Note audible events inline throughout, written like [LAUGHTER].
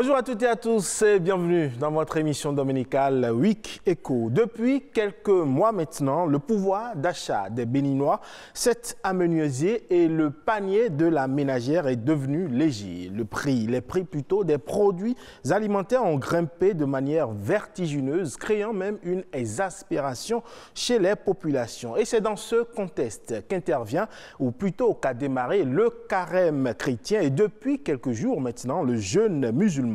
Bonjour à toutes et à tous et bienvenue dans votre émission dominicale Week Echo. Depuis quelques mois maintenant, le pouvoir d'achat des Béninois s'est amenuisé et le panier de la ménagère est devenu léger. Le prix, les prix plutôt des produits alimentaires ont grimpé de manière vertigineuse, créant même une exaspération chez les populations. Et c'est dans ce contexte qu'intervient, ou plutôt qu'a démarré le carême chrétien et depuis quelques jours maintenant, le jeûne musulman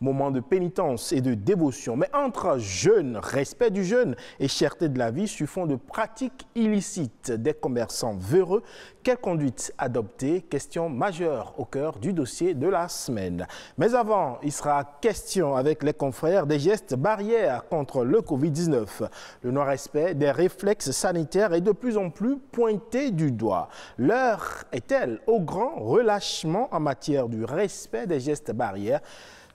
moment de pénitence et de dévotion. Mais entre jeûne, respect du jeûne et cherté de la vie sur fond de pratiques illicites des commerçants véreux, quelle conduite adopter? Question majeure au cœur du dossier de la semaine. Mais avant, il sera question avec les confrères des gestes barrières contre le Covid-19. Le non-respect des réflexes sanitaires est de plus en plus pointé du doigt. L'heure est-elle au grand relâchement en matière du respect des gestes barrières?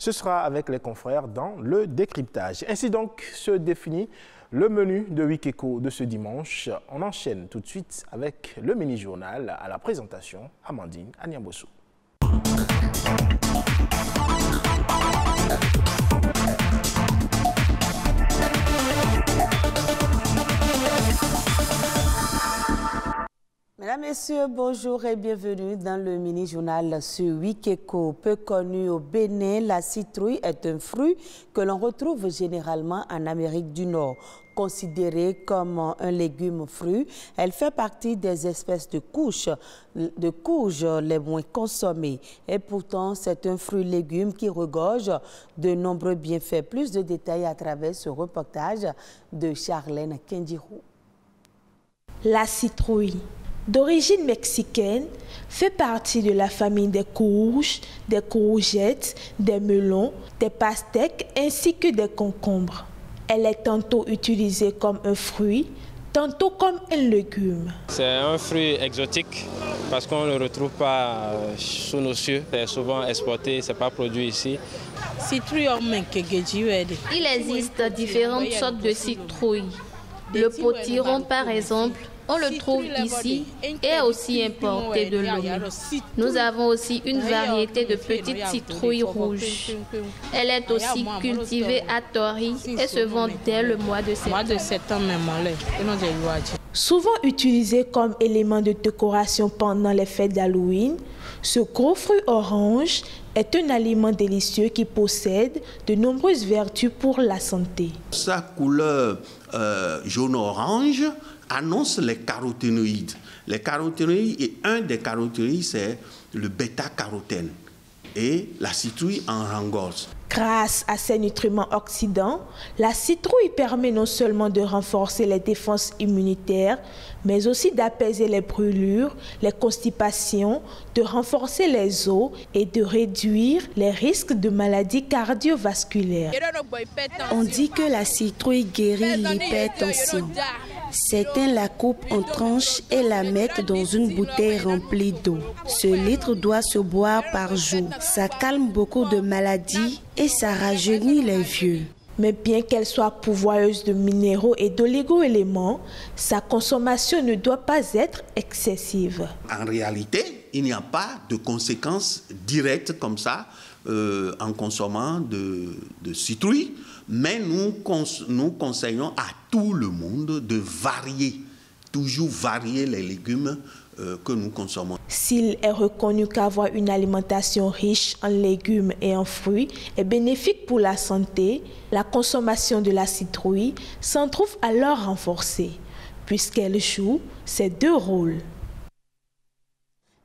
Ce sera avec les confrères dans le décryptage. Ainsi donc se définit le menu de Wikeko de ce dimanche. On enchaîne tout de suite avec le mini-journal à la présentation Amandine Agnambossou. Mesdames, Messieurs, bonjour et bienvenue dans le mini-journal sur Wikeko. Peu connu au Bénin, la citrouille est un fruit que l'on retrouve généralement en Amérique du Nord. Considérée comme un légume fruit, elle fait partie des espèces de couches, de couches les moins consommées. Et pourtant, c'est un fruit-légume qui regorge de nombreux bienfaits. Plus de détails à travers ce reportage de Charlène Kendirou. La citrouille d'origine mexicaine, fait partie de la famille des courges, des courgettes, des melons, des pastèques ainsi que des concombres. Elle est tantôt utilisée comme un fruit, tantôt comme un légume. C'est un fruit exotique parce qu'on ne le retrouve pas euh, sous nos cieux. C'est souvent exporté, ce n'est pas produit ici. Il existe différentes sortes de citrouilles. Le potiron, par exemple, on le trouve ici et est aussi importé de l'Omi. Nous avons aussi une variété de petites citrouilles rouges. Elle est aussi cultivée à Tori et se vend dès le mois de septembre. Souvent utilisé comme élément de décoration pendant les fêtes d'Halloween, ce gros fruit orange est un aliment délicieux qui possède de nombreuses vertus pour la santé. Sa couleur euh, jaune-orange annonce les caroténoïdes. Les caroténoïdes, et un des caroténoïdes, c'est le bêta-carotène. Et la citrouille en rengorge. Grâce à ses nutriments oxydants, la citrouille permet non seulement de renforcer les défenses immunitaires, mais aussi d'apaiser les brûlures, les constipations, de renforcer les os et de réduire les risques de maladies cardiovasculaires. On dit que la citrouille guérit l'hypertension. Certains la coupent en tranches et la mettent dans une bouteille remplie d'eau. Ce litre doit se boire par jour. Ça calme beaucoup de maladies et ça rajeunit les vieux. Mais bien qu'elle soit pouvoireuse de minéraux et d'oligo-éléments, sa consommation ne doit pas être excessive. En réalité, il n'y a pas de conséquences directes comme ça euh, en consommant de, de citrouille mais nous, conseillons à tout le monde de varier, toujours varier les légumes euh, que nous consommons. S'il est reconnu qu'avoir une alimentation riche en légumes et en fruits est bénéfique pour la santé, la consommation de la citrouille s'en trouve alors renforcée, puisqu'elle joue ces deux rôles.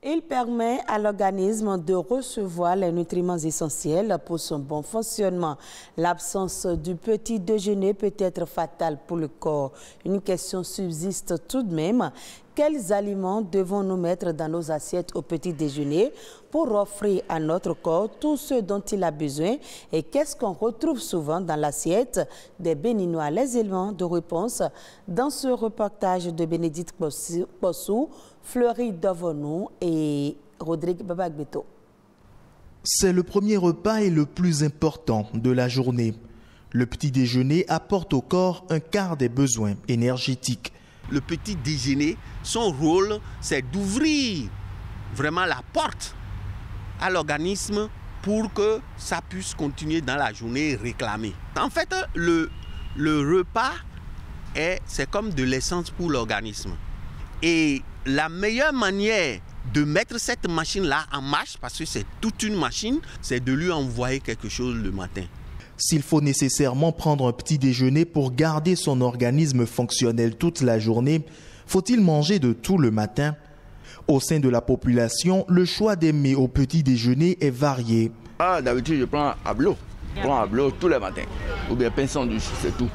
Il permet à l'organisme de recevoir les nutriments essentiels pour son bon fonctionnement. L'absence du petit déjeuner peut être fatale pour le corps. Une question subsiste tout de même. Quels aliments devons-nous mettre dans nos assiettes au petit déjeuner pour offrir à notre corps tout ce dont il a besoin et qu'est-ce qu'on retrouve souvent dans l'assiette? Des Béninois Les éléments de réponse dans ce reportage de Bénédicte Possou, Fleury Dovonou et Rodrigue Babagbeto. C'est le premier repas et le plus important de la journée. Le petit déjeuner apporte au corps un quart des besoins énergétiques. Le petit déjeuner, son rôle, c'est d'ouvrir vraiment la porte à l'organisme pour que ça puisse continuer dans la journée réclamer. En fait, le, le repas, est, c'est comme de l'essence pour l'organisme. Et la meilleure manière de mettre cette machine-là en marche, parce que c'est toute une machine, c'est de lui envoyer quelque chose le matin. S'il faut nécessairement prendre un petit déjeuner pour garder son organisme fonctionnel toute la journée, faut-il manger de tout le matin? Au sein de la population, le choix des mets au petit déjeuner est varié. Ah, d'habitude, je prends ablo. Je prends ablo tous les matins. Ou bien pain sandwich, c'est tout.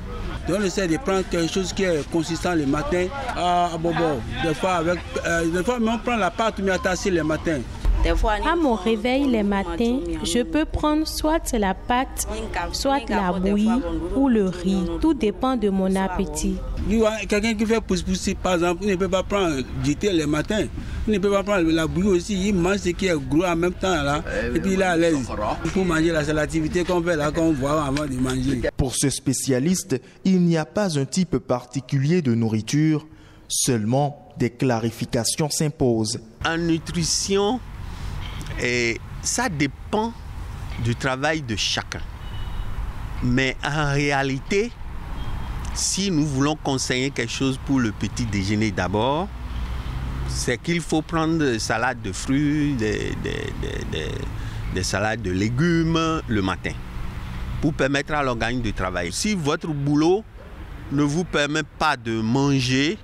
On essaie de prendre quelque chose qui est consistant le matin. Ah, bon, bon, des fois, euh, des fois, on prend la pâte tassée le matin. À mon réveil les matins, je peux prendre soit la pâte, soit la bouillie ou le riz. Tout dépend de mon appétit. Quelqu'un qui fait pousse-pousser, par exemple, il ne peut pas prendre du thé le matin. Il ne peut pas prendre la bouillie aussi. Il mange ce qui est gros en même temps. Là, et puis il est à l'aise. Pour manger, c'est l'activité qu'on fait là, qu'on voit avant de manger. Pour ce spécialiste, il n'y a pas un type particulier de nourriture. Seulement, des clarifications s'imposent. En nutrition, et ça dépend du travail de chacun. Mais en réalité, si nous voulons conseiller quelque chose pour le petit déjeuner d'abord, c'est qu'il faut prendre des salades de fruits, des, des, salades de légumes le matin pour permettre à l'organisme de travailler. Si votre boulot ne vous permet pas de manger,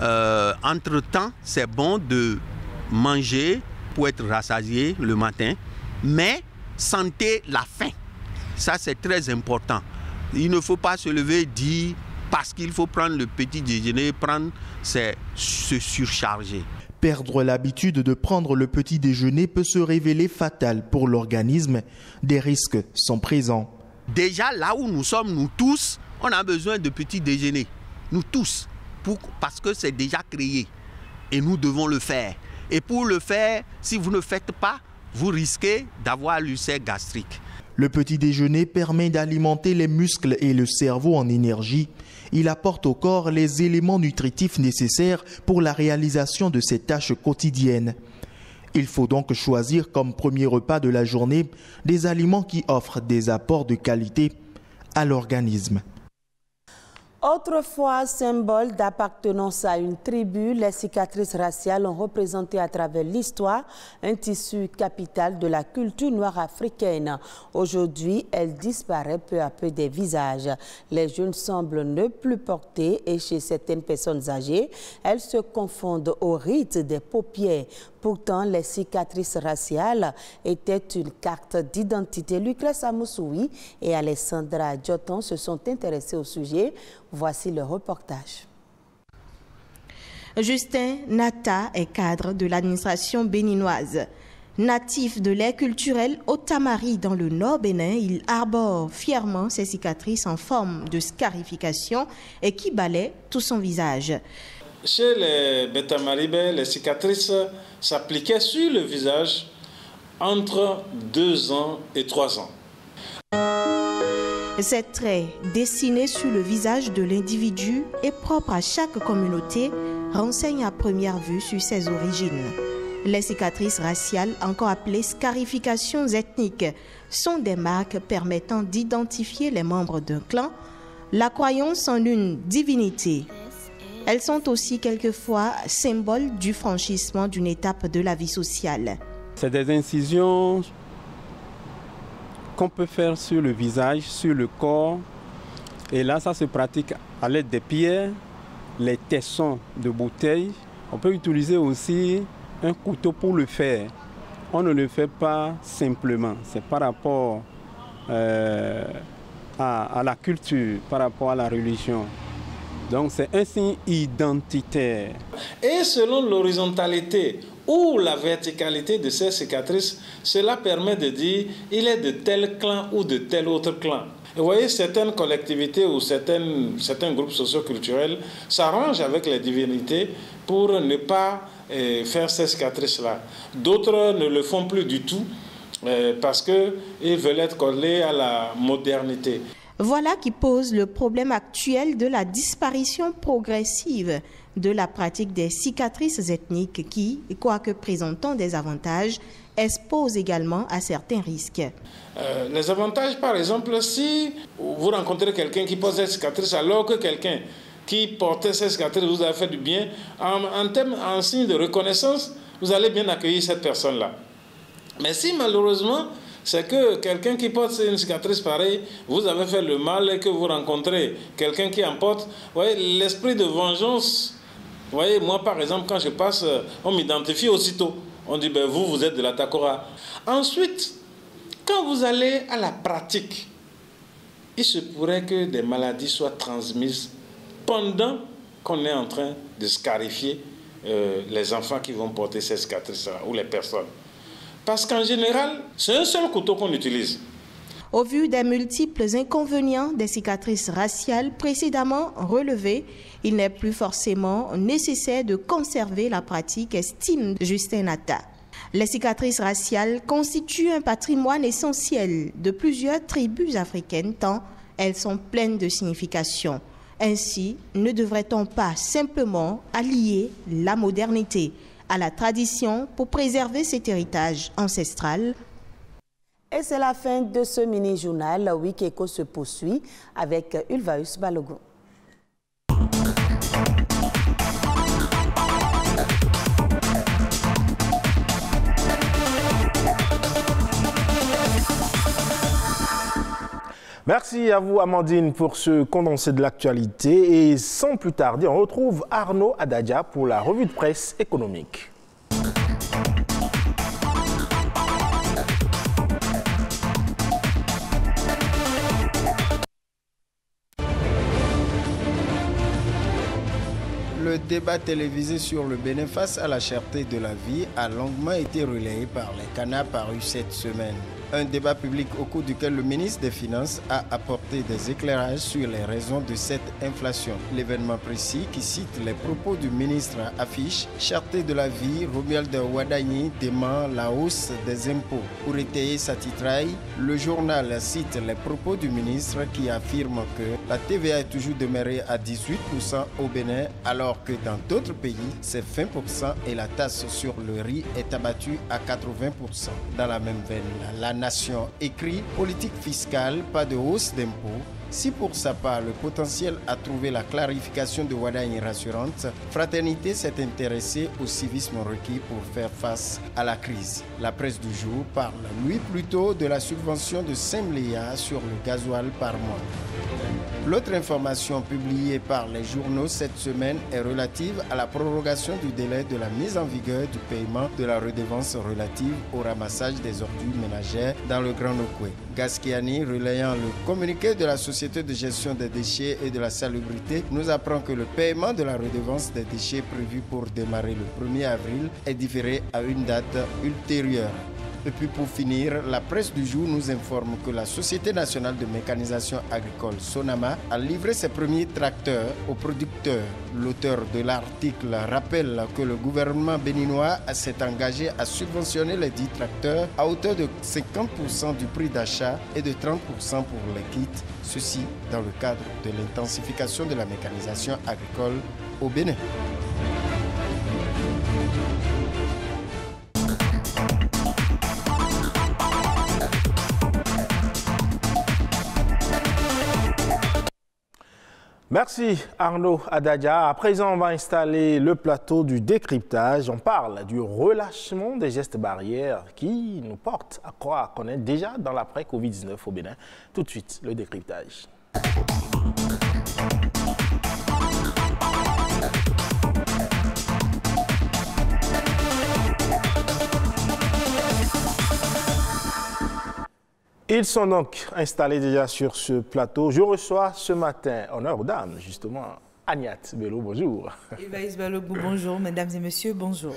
euh, entre-temps, c'est bon de manger pour être rassasié le matin, mais sentez la faim. Ça, c'est très important. Il ne faut pas se lever et dire parce qu'il faut prendre le petit déjeuner, prendre, c'est se surcharger. Perdre l'habitude de prendre le petit déjeuner peut se révéler fatal pour l'organisme. Des risques sont présents. Déjà, là où nous sommes, nous tous, on a besoin de petit déjeuner. Nous tous. Pour, parce que c'est déjà créé. Et nous devons le faire. Et pour le faire, si vous ne faites pas, vous risquez d'avoir l'ulcère gastrique. Le petit déjeuner permet d'alimenter les muscles et le cerveau en énergie. Il apporte au corps les éléments nutritifs nécessaires pour la réalisation de ses tâches quotidiennes. Il faut donc choisir comme premier repas de la journée des aliments qui offrent des apports de qualité à l'organisme. Autrefois symbole d'appartenance à une tribu, les cicatrices raciales ont représenté à travers l'histoire un tissu capital de la culture noire africaine. Aujourd'hui, elle disparaît peu à peu des visages. Les jeunes semblent ne plus porter et chez certaines personnes âgées, elles se confondent au rite des paupières. Pourtant, les cicatrices raciales étaient une carte d'identité. Lucrèce Amoussoui et Alessandra Dioton se sont intéressés au sujet. Voici le reportage. Justin Nata est cadre de l'administration béninoise. Natif de l'air culturel Otamari dans le nord Bénin, il arbore fièrement ses cicatrices en forme de scarification et qui balaie tout son visage. Chez les Beta-Maribé, les cicatrices s'appliquaient sur le visage entre deux ans et trois ans. Ces traits dessinés sur le visage de l'individu et propres à chaque communauté renseignent à première vue sur ses origines. Les cicatrices raciales, encore appelées scarifications ethniques, sont des marques permettant d'identifier les membres d'un clan, la croyance en une divinité elles sont aussi quelquefois symboles du franchissement d'une étape de la vie sociale. C'est des incisions qu'on peut faire sur le visage, sur le corps. Et là, ça se pratique à l'aide des pierres, les tessons de bouteilles. On peut utiliser aussi un couteau pour le faire. On ne le fait pas simplement. C'est par rapport euh, à la culture, par rapport à la religion. Donc c'est un signe identitaire. Et selon l'horizontalité ou la verticalité de ces cicatrices, cela permet de dire il est de tel clan ou de tel autre clan. Vous voyez, certaines collectivités ou certaines, certains groupes socioculturels s'arrangent avec les divinités pour ne pas eh, faire ces cicatrices-là. D'autres ne le font plus du tout eh, parce qu'ils veulent être collés à la modernité. Voilà qui pose le problème actuel de la disparition progressive de la pratique des cicatrices ethniques qui, quoique présentant des avantages, expose également à certains risques. Euh, les avantages, par exemple, si vous rencontrez quelqu'un qui pose cette cicatrice alors que quelqu'un qui portait cette cicatrice vous a fait du bien, en, en, en signe de reconnaissance, vous allez bien accueillir cette personne-là. Mais si malheureusement, c'est que quelqu'un qui porte une cicatrice pareille, vous avez fait le mal et que vous rencontrez quelqu'un qui en porte, voyez, l'esprit de vengeance, vous voyez, moi par exemple, quand je passe, on m'identifie aussitôt. On dit, ben, vous, vous êtes de la Takora. Ensuite, quand vous allez à la pratique, il se pourrait que des maladies soient transmises pendant qu'on est en train de scarifier euh, les enfants qui vont porter ces cicatrices-là ou les personnes. Parce qu'en général, c'est un seul couteau qu'on utilise. Au vu des multiples inconvénients des cicatrices raciales précédemment relevées, il n'est plus forcément nécessaire de conserver la pratique, estime Justin Atta. Les cicatrices raciales constituent un patrimoine essentiel de plusieurs tribus africaines tant elles sont pleines de signification. Ainsi, ne devrait-on pas simplement allier la modernité à la tradition pour préserver cet héritage ancestral Et c'est la fin de ce mini-journal. Wikeko se poursuit avec Ulvaeus Balogun. Merci à vous, Amandine, pour ce condensé de l'actualité. Et sans plus tarder, on retrouve Arnaud Adadja pour la revue de presse économique. Le débat télévisé sur le bénéfice à la cherté de la vie a longuement été relayé par les canards parus cette semaine un débat public au cours duquel le ministre des Finances a apporté des éclairages sur les raisons de cette inflation. L'événement précis qui cite les propos du ministre affiche Charté de la vie, Romuald Wadagny dément la hausse des impôts. Pour étayer sa titraille, le journal cite les propos du ministre qui affirme que la TVA est toujours demeurée à 18% au Bénin alors que dans d'autres pays c'est 20% et la taxe sur le riz est abattue à 80%. Dans la même veine, Nation écrit politique fiscale, pas de hausse d'impôts. Si pour sa part le potentiel a trouvé la clarification de Wadagne rassurante, Fraternité s'est intéressée au civisme requis pour faire face à la crise. La presse du jour parle, lui plutôt, de la subvention de 5 milliards sur le gasoil par mois. L'autre information publiée par les journaux cette semaine est relative à la prorogation du délai de la mise en vigueur du paiement de la redevance relative au ramassage des ordures ménagères dans le Grand Okwe. Gaskiani, relayant le communiqué de la Société de gestion des déchets et de la salubrité, nous apprend que le paiement de la redevance des déchets prévu pour démarrer le 1er avril est différé à une date ultérieure. Et puis pour finir, la presse du jour nous informe que la Société nationale de mécanisation agricole Sonama a livré ses premiers tracteurs aux producteurs. L'auteur de l'article rappelle que le gouvernement béninois s'est engagé à subventionner les dix tracteurs à hauteur de 50% du prix d'achat et de 30% pour les kits, ceci dans le cadre de l'intensification de la mécanisation agricole au Bénin. Merci Arnaud Adadja. À présent, on va installer le plateau du décryptage. On parle du relâchement des gestes barrières qui nous portent à croire qu'on est déjà dans l'après-Covid-19 au Bénin. Tout de suite, le décryptage. Ils sont donc installés déjà sur ce plateau. Je reçois ce matin, honneur aux dames, justement, Agnat Bello, bonjour. Evaïs Bello, bonjour, mesdames et messieurs, bonjour.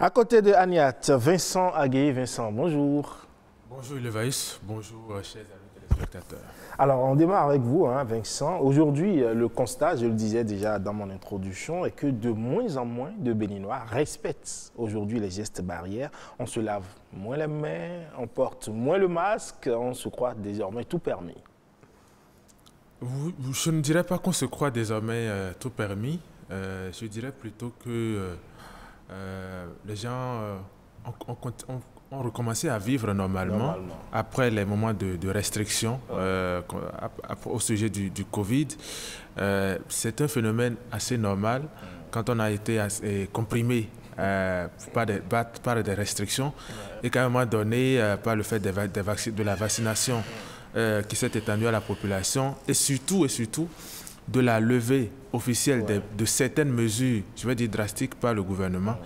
À côté de Agnat, Vincent Aguet. Vincent, bonjour. Bonjour Levaïs, bonjour chers amis téléspectateurs. Alors, on démarre avec vous, hein, Vincent. Aujourd'hui, le constat, je le disais déjà dans mon introduction, est que de moins en moins de Béninois respectent aujourd'hui les gestes barrières. On se lave moins les mains, on porte moins le masque, on se croit désormais tout permis. Je ne dirais pas qu'on se croit désormais euh, tout permis. Euh, je dirais plutôt que euh, les gens, on, ont recommencé à vivre normalement, après les moments de, restriction euh, au sujet du, Covid. Euh, c'est un phénomène assez normal. Quand on a été comprimé euh, par, des, par, des, restrictions et qu'à un moment donné, par le fait de, de la vaccination qui s'est étendue à la population et surtout, et surtout de la levée officielle de, certaines mesures, je vais dire drastiques, par le gouvernement,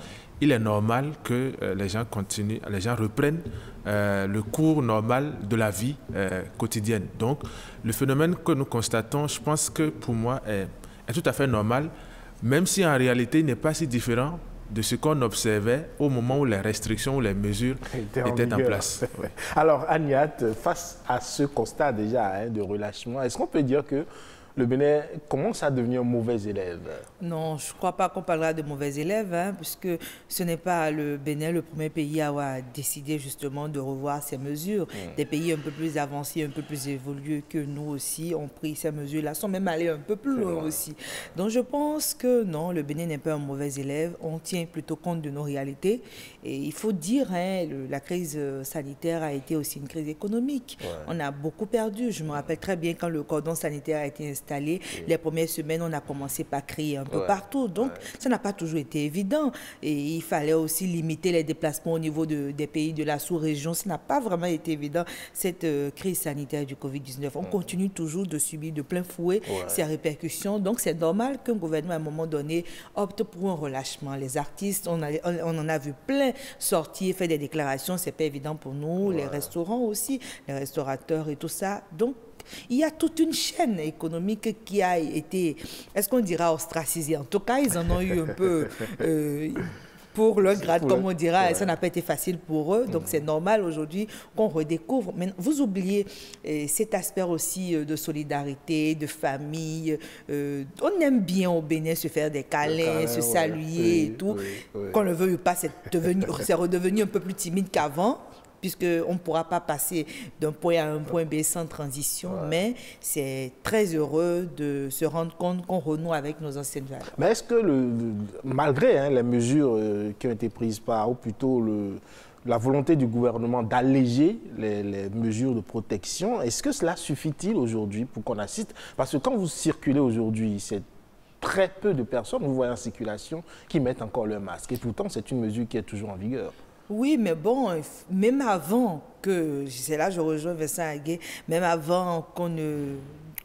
il est normal que euh, les gens continuent, les gens reprennent euh, le cours normal de la vie euh, quotidienne. Donc, le phénomène que nous constatons, je pense que pour moi, est, tout à fait normal, même si en réalité il n'est pas si différent de ce qu'on observait au moment où les restrictions ou les mesures étaient en, place. [LAUGHS] Alors, Agnat, face à ce constat déjà hein, de relâchement, est-ce qu'on peut dire que le Bénin commence à devenir un mauvais élève? Non, je ne crois pas qu'on parlera de mauvais élèves, hein, puisque ce n'est pas le Bénin le premier pays à avoir décidé justement de revoir ces mesures. Hmm. Des pays un peu plus avancés, un peu plus évolués que nous aussi ont pris ces mesures-là, sont même allés un peu plus loin aussi. Donc je pense que non, le Bénin n'est pas un mauvais élève. On tient plutôt compte de nos réalités. Et il faut dire, hein, la crise sanitaire a été aussi une crise économique. On a beaucoup perdu. Je me rappelle très bien quand le cordon sanitaire a été installé les premières semaines, on a commencé par crier un peu partout. Donc, ça n'a pas toujours été évident. Et il fallait aussi limiter les déplacements au niveau de, des pays de la sous-région. Ça n'a pas vraiment été évident, cette euh, crise sanitaire du Covid-19. On continue toujours de subir de plein fouet ces répercussions. Donc, c'est normal qu'un gouvernement, à un moment donné, opte pour un relâchement. Les artistes, on, on, en a vu plein sortir, faire des déclarations. C'est pas évident pour nous. Les restaurants aussi, les restaurateurs et tout ça. Donc, il y a toute une chaîne économique qui a été, est-ce qu'on dira ostracisée? En tout cas, ils en ont eu un peu... Euh, pour leur grade, comme on dira, ça n'a pas été facile pour eux. Donc, c'est normal aujourd'hui qu'on redécouvre. Mais vous oubliez euh, cet aspect aussi euh, de solidarité, de famille. on aime bien au Bénin se faire des câlins, se saluer et tout. Qu'on ne le veuille pas, [LAUGHS] c'est redevenu un peu plus timide qu'avant puisqu'on ne pourra pas passer d'un point à un point B sans transition, mais c'est très heureux de se rendre compte qu'on renoue avec nos anciennes valeurs. Mais est-ce que, le, malgré hein, les mesures euh, qui ont été prises par, ou plutôt le, la volonté du gouvernement d'alléger les, les, mesures de protection, est-ce que cela suffit-il aujourd'hui pour qu'on assiste? Parce que quand vous circulez aujourd'hui, c'est très peu de personnes, vous voyez en circulation, qui mettent encore leur masque. Et pourtant, c'est une mesure qui est toujours en vigueur. Oui, mais bon, même avant que, c'est là que je rejoins Vincent Aguet, même avant qu'on ne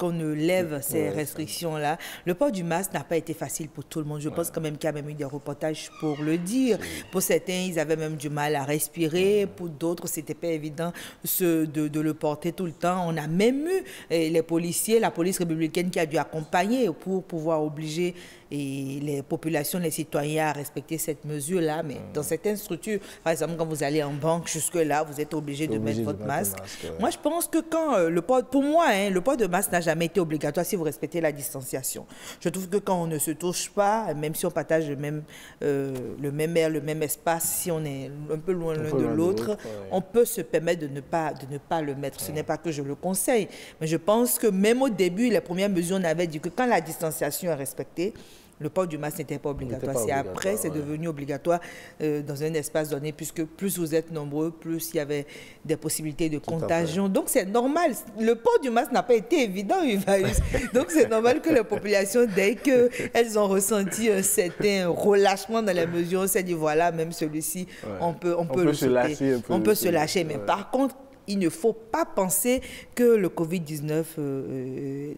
qu'on ne lève ces restrictions-là. Le port du masque n'a pas été facile pour tout le monde. Je pense quand même qu'il y a même eu des reportages pour le dire. Pour certains, ils avaient même du mal à respirer. Pour d'autres, c'était pas évident de, de, le porter tout le temps. On a même eu eh, les policiers, la police républicaine qui a dû accompagner pour pouvoir obliger et les populations, les citoyens à respecter cette mesure-là. Mais dans certaines structures, par exemple, quand vous allez en banque, jusque-là, vous êtes obligé de mettre votre masque. Moi, je pense que quand euh, le port, pour moi, hein, le port de masque n'a jamais été obligatoire si vous respectez la distanciation. Je trouve que quand on ne se touche pas, même si on partage le même, euh, le même air, le même espace, si on est un peu loin l'un de l'autre, on peut se permettre de ne pas, de ne pas le mettre. Ce n'est pas que je le conseille, mais je pense que même au début, les premières mesures, on avait dit que quand la distanciation est respectée, le port du masque n'était pas obligatoire. C'est après, c'est devenu obligatoire euh, dans un espace donné, puisque plus vous êtes nombreux, plus il y avait des possibilités de contagion. Donc c'est normal. Le port du masque n'a pas été évident, [LAUGHS] Donc c'est normal que la population, dès qu'elles ont ressenti un certain relâchement dans les mesures, on s'est dit voilà, même celui-ci, on peut, on, peut, le se lâcher. On peut se lâcher. Mais par contre, il ne faut pas penser que le Covid-19 euh, euh,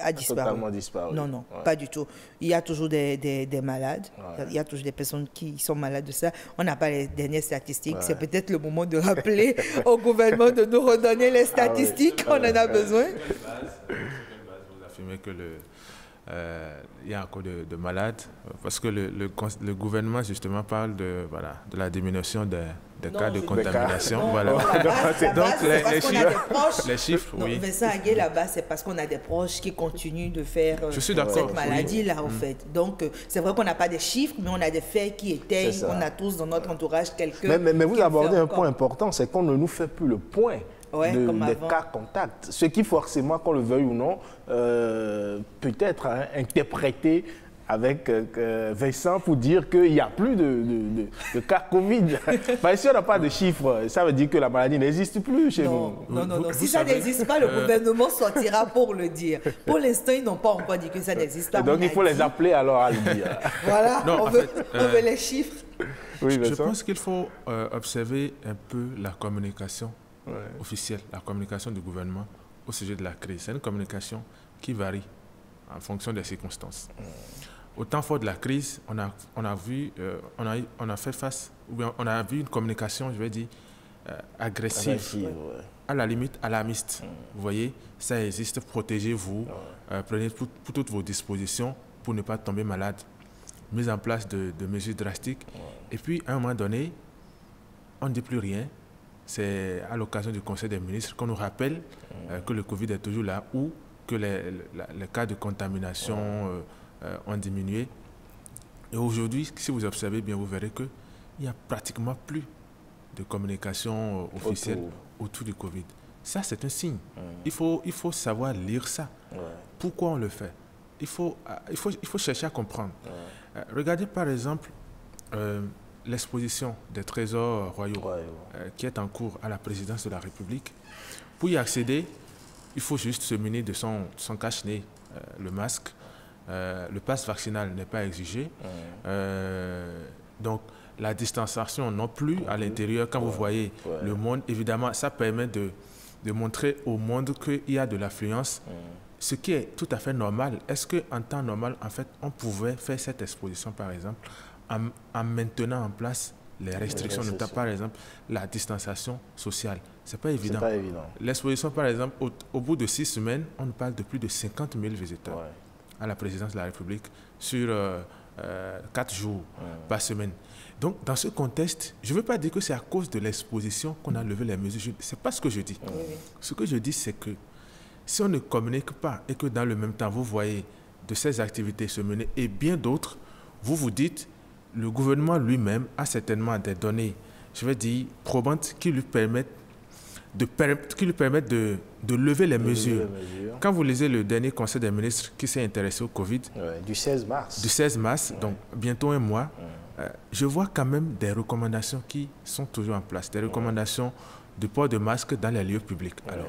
a disparu. Totalement disparu. Non, non, pas du tout. Il y a toujours des, des, malades. Il y a toujours des personnes qui sont malades de ça. On n'a pas les dernières statistiques. C'est peut-être le moment de rappeler [LAUGHS] au gouvernement de nous redonner les ah statistiques. On en a besoin. Vous affirmez que le, euh, il y a encore de, de malades, parce que le, le, le, gouvernement justement parle de, voilà, de la diminution des, des cas de contamination. voilà. donc les, chiffres, les, chiffres, oui. Vincent Aguet là-bas, c'est parce qu'on a des proches qui continuent de faire Je suis cette maladie-là, en mm. fait. Donc euh, c'est vrai qu'on n'a pas de chiffres, mais on a des faits qui étaient, on a tous dans notre entourage quelqu'un. Mais, mais, vous abordez un point important, c'est qu'on ne nous fait plus le point de, des cas contacts. Ce qui forcément, qu'on le veuille ou non, euh, peut être hein, interprété avec euh, Vincent pour dire qu'il n'y a plus de, cas Covid. [LAUGHS] si on n'a pas de chiffres, ça veut dire que la maladie n'existe plus chez nous. Non, non, non. si ça n'existe pas, le euh, gouvernement sortira pour le dire. Pour l'instant, ils n'ont pas encore dit que ça n'existe pas. Donc il faut les appeler alors à le dire. [LAUGHS] voilà, on, veut, les chiffres. je pense qu'il faut observer un peu la communication officielle, la communication du gouvernement au sujet de la crise. C'est une communication qui varie en fonction des circonstances. Au temps fort de la crise, on a, on a vu, euh, on, a, on a fait face, ou bien on a vu une communication, je vais dire, euh, agressive, à la limite alarmiste. Mm. Vous voyez, ça existe, protégez-vous, euh, prenez pour, toutes vos dispositions pour ne pas tomber malade. Mise en place de, mesures drastiques. Et puis, à un moment donné, on ne dit plus rien. C'est à l'occasion du Conseil des ministres qu'on nous rappelle mm. que le Covid est toujours là ou que les, les, cas de contamination euh, euh, ont diminué. Et aujourd'hui, si vous observez bien, vous verrez qu'il n'y a pratiquement plus de communication euh, officielle autour. du Covid. Ça, c'est un signe. Mmh. Il, faut, il faut savoir lire ça. Pourquoi on le fait? Il faut, il, faut, il faut chercher à comprendre. regardez par exemple l'exposition des trésors royaux qui est en cours à la présidence de la République. Pour y accéder, il faut juste se munir de son, son cache-nez, euh, le masque. Euh, le passe vaccinal n'est pas exigé. Euh, donc, la distanciation non plus à l'intérieur. Quand vous voyez le monde, évidemment, ça permet de, de montrer au monde qu'il y a de l'affluence, ce qui est tout à fait normal. Est-ce qu'en temps normal, en fait, on pouvait faire cette exposition, par exemple, en, en maintenant en place les restrictions, notamment par exemple la distanciation sociale. C'est pas évident. pas évident. L'exposition, par exemple, au, bout de six semaines, on parle de plus de 50 000 visiteurs à la présidence de la République sur euh, euh, quatre jours par semaine. Donc, dans ce contexte, je ne veux pas dire que c'est à cause de l'exposition qu'on a levé les mesures. Ce n'est pas ce que je dis. Ce que je dis, c'est que si on ne communique pas et que dans le même temps, vous voyez de ces activités se mener et bien d'autres, vous vous dites, le gouvernement lui-même a certainement des données, je vais dire, probantes qui lui permettent de, qui lui permettent de, de lever les mesures. Quand vous lisez le dernier Conseil des ministres qui s'est intéressé au Covid, du 16 mars, du 16 mars, donc bientôt un mois, euh, je vois quand même des recommandations qui sont toujours en place, des recommandations de port de masque dans les lieux publics. Alors,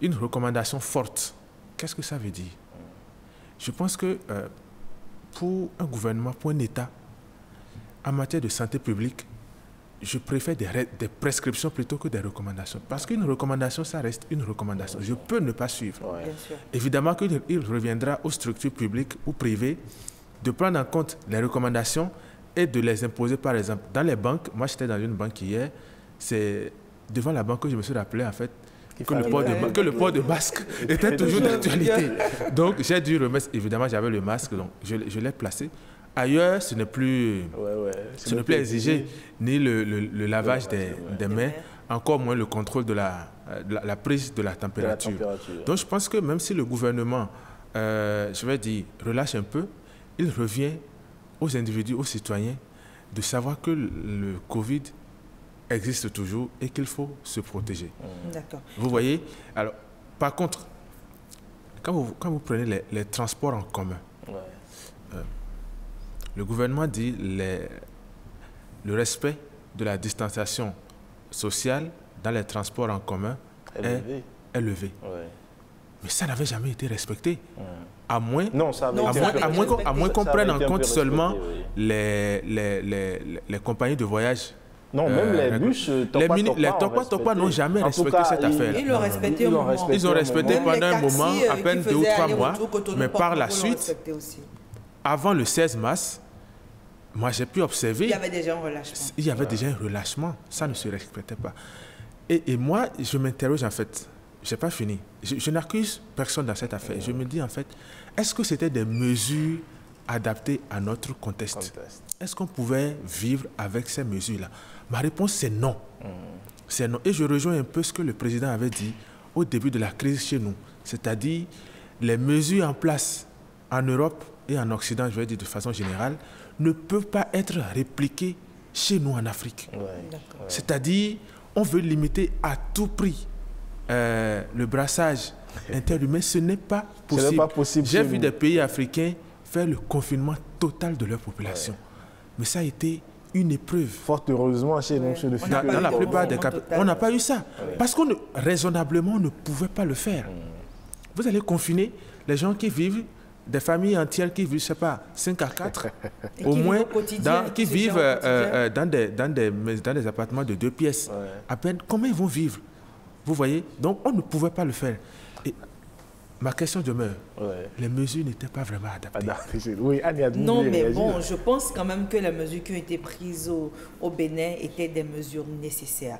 une recommandation forte, qu'est-ce que ça veut dire? Je pense que euh, pour un gouvernement, pour un État, en matière de santé publique, je préfère des, des, prescriptions plutôt que des recommandations. Parce qu'une recommandation, ça reste une recommandation. Je peux ne pas suivre. Évidemment qu'il reviendra aux structures publiques ou privées de prendre en compte les recommandations et de les imposer, par exemple, dans les banques. Moi, j'étais dans une banque hier. C'est devant la banque que je me suis rappelé, en fait, que le, port de, que le, port de, masque [LAUGHS] était toujours d'actualité. [LAUGHS] Donc, j'ai dû remettre, évidemment, j'avais le masque, donc je, je l'ai placé. Ailleurs, ce n'est plus, Ce n'est plus exigé, ni le, le, lavage des, des, mains, encore moins le contrôle de la, la, prise de la, température. Donc je pense que même si le gouvernement, euh, je vais dire, relâche un peu, il revient aux individus, aux citoyens, de savoir que le Covid existe toujours et qu'il faut se protéger. D'accord. Vous voyez? Alors, par contre, quand vous, quand vous prenez les, les transports en commun, euh, le gouvernement dit les, le respect de la distanciation sociale dans les transports en commun est élevé. Mais ça n'avait jamais été respecté. À moins, non, ça à, moins, à, moins, qu'on prenne en compte seulement les, les, les, les, compagnies de voyage. Non, même les bus, euh, les, mini, les Topa Topa n'ont jamais respecté cette affaire. Ils l'ont respecté, ils, respecté, ils ont respecté pendant un moment, à peine deux ou trois mois, mais par la suite, avant le 16 mars, moi j'ai pu observer. Il y avait déjà un relâchement. Il y avait déjà un relâchement. Ça ne se respectait pas. Et, et moi, je m'interroge en fait. Je n'ai pas fini. Je, n'accuse personne dans cette affaire. Je me dis en fait, est-ce que c'était des mesures adaptées à notre contexte, Est-ce qu'on pouvait vivre avec ces mesures-là? Ma réponse, c'est non. Mm. C'est non. Et je rejoins un peu ce que le président avait dit au début de la crise chez nous. C'est-à-dire, les mesures en place en Europe et en Occident, je vais dire de façon générale, ne peuvent pas être répliquées chez nous en Afrique. C'est-à-dire, on veut limiter à tout prix euh, le brassage [LAUGHS] interhumain. Ce n'est pas possible. possible J'ai vu des pays africains faire le confinement total de leur population. Mais ça a été une épreuve. Fort heureusement chez nous, chez le dans, dans la plupart des cas, on n'a pas eu ça. Parce qu'on raisonnablement, on ne pouvait pas le faire. Vous allez confiner les gens qui vivent, des familles entières qui vivent, je ne sais pas, 5 à 4, au moins, dans, qui vivent euh, euh, dans, des, dans, des, dans des appartements de deux pièces. À peine, comment ils vont vivre? Vous voyez? Donc, on ne pouvait pas le faire. Et ma question demeure. Les mesures n'étaient pas vraiment adaptées. oui, non, mais bon, je pense quand même que les mesures qui ont été prises au, au Bénin étaient des mesures nécessaires.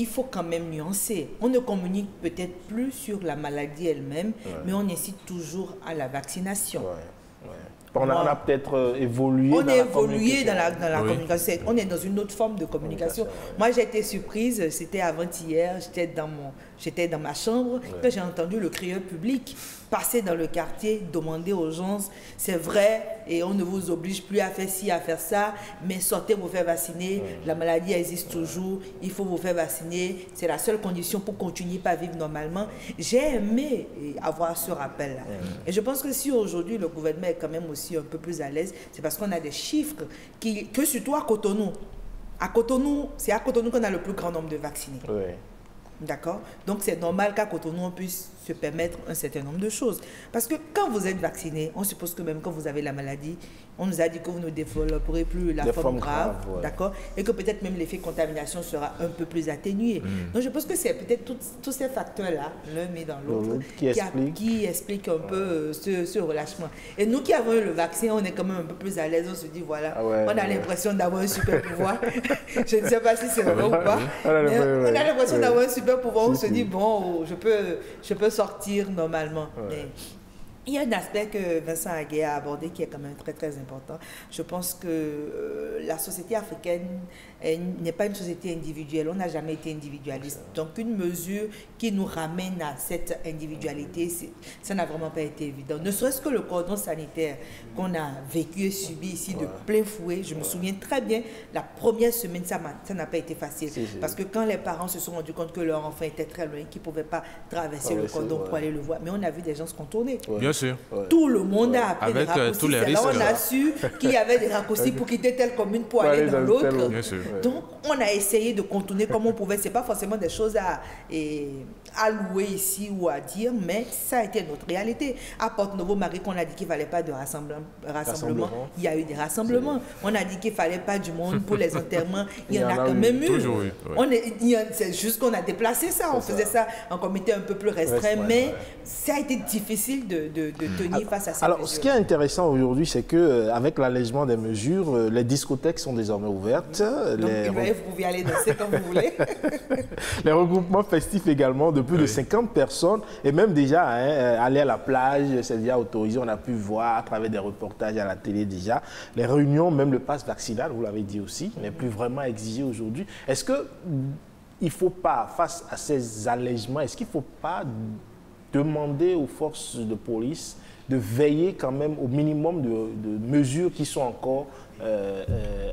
Il faut quand même nuancer. On ne communique peut-être plus sur la maladie elle-même, mais on incite toujours à la vaccination. On a, peut-être euh, évolué. On a évolué dans la, dans la communication. On est dans une autre forme de communication. Moi, j'ai été surprise. C'était avant-hier. J'étais dans mon, j'étais dans ma chambre quand j'ai entendu le crieur public passer dans le quartier, demander aux gens, c'est vrai, et on ne vous oblige plus à faire ci, à faire ça, mais sortez vous faire vacciner, la maladie existe toujours, il faut vous faire vacciner, c'est la seule condition pour continuer à vivre normalement. J'ai aimé avoir ce rappel-là. Et je pense que si aujourd'hui le gouvernement est quand même aussi un peu plus à l'aise, c'est parce qu'on a des chiffres qui, que surtout à Cotonou. À Cotonou, c'est à Cotonou qu'on a le plus grand nombre de vaccinés. D'accord? Donc c'est normal qu'à Cotonou, on puisse se permettre un certain nombre de choses. Parce que quand vous êtes vacciné, on suppose que même quand vous avez la maladie, on nous a dit que vous ne développerez plus la forme grave, d'accord Et que peut-être même l'effet contamination sera un peu plus atténué. Hmm. Donc je pense que c'est peut-être tous ces facteurs-là, l'un mis dans l'autre, qui, explique. qui explique un peu euh, ce, relâchement. Et nous qui avons eu le vaccin, on est quand même un peu plus à l'aise, on se dit, voilà, ah on a l'impression d'avoir un super pouvoir. [LAUGHS] je ne sais pas si c'est vrai ou pas, on a l'impression d'avoir un super pouvoir, on se dit, bon, je peux, je peux sortir normalement. Il y a un aspect que Vincent Aguet a abordé qui est quand même très très important. Je pense que euh, la société africaine n'est pas une société individuelle. On n'a jamais été individualiste. Donc une mesure qui nous ramène à cette individualité, ça n'a vraiment pas été évident. Ne serait-ce que le cordon sanitaire qu'on a vécu et subi ici de plein fouet. Je me souviens très bien, la première semaine, ça n'a pas été facile. Parce que quand les parents se sont rendus compte que leur enfant était très loin, qu'ils ne pouvaient pas traverser le cordon pour aller le voir, mais on a vu des gens se contourner. Bien sûr. Tout le monde a appris des euh, raccourcis. Là, on a su qu'il y avait des raccourcis pour quitter telle commune pour aller dans l'autre. Donc, on a essayé de contourner comme on pouvait. Ce n'est pas forcément des choses à, à, louer ici ou à dire, mais ça a été notre réalité. À Porte-Nouveau-Marie, qu'on a dit qu'il ne fallait pas de rassemblement, rassemblement, il y a eu des rassemblements. On a dit qu'il ne fallait pas du monde pour les [LAUGHS] enterrements, il y, en a quand même eu. C'est juste qu'on a déplacé ça, on faisait ça en comité un peu plus restreint, mais ça a été difficile de, de, tenir face à ça. Alors, ce qui est intéressant aujourd'hui, c'est qu'avec euh, l'allègement des mesures, euh, les discothèques sont désormais ouvertes. les vous pouvez aller danser comme vous voulez. [LAUGHS] les regroupements festifs également de plus de 50 personnes et même déjà hein, euh, aller à la plage, c'est déjà autorisé. On a pu voir à travers des reportages à la télé déjà. Les réunions, même le pass vaccinal, vous l'avez dit aussi, n'est plus vraiment exigé aujourd'hui. Est-ce que il ne faut pas, face à ces allègements, est-ce qu'il ne faut pas demander aux forces de police de veiller quand même au minimum de, mesures qui sont encore euh, euh,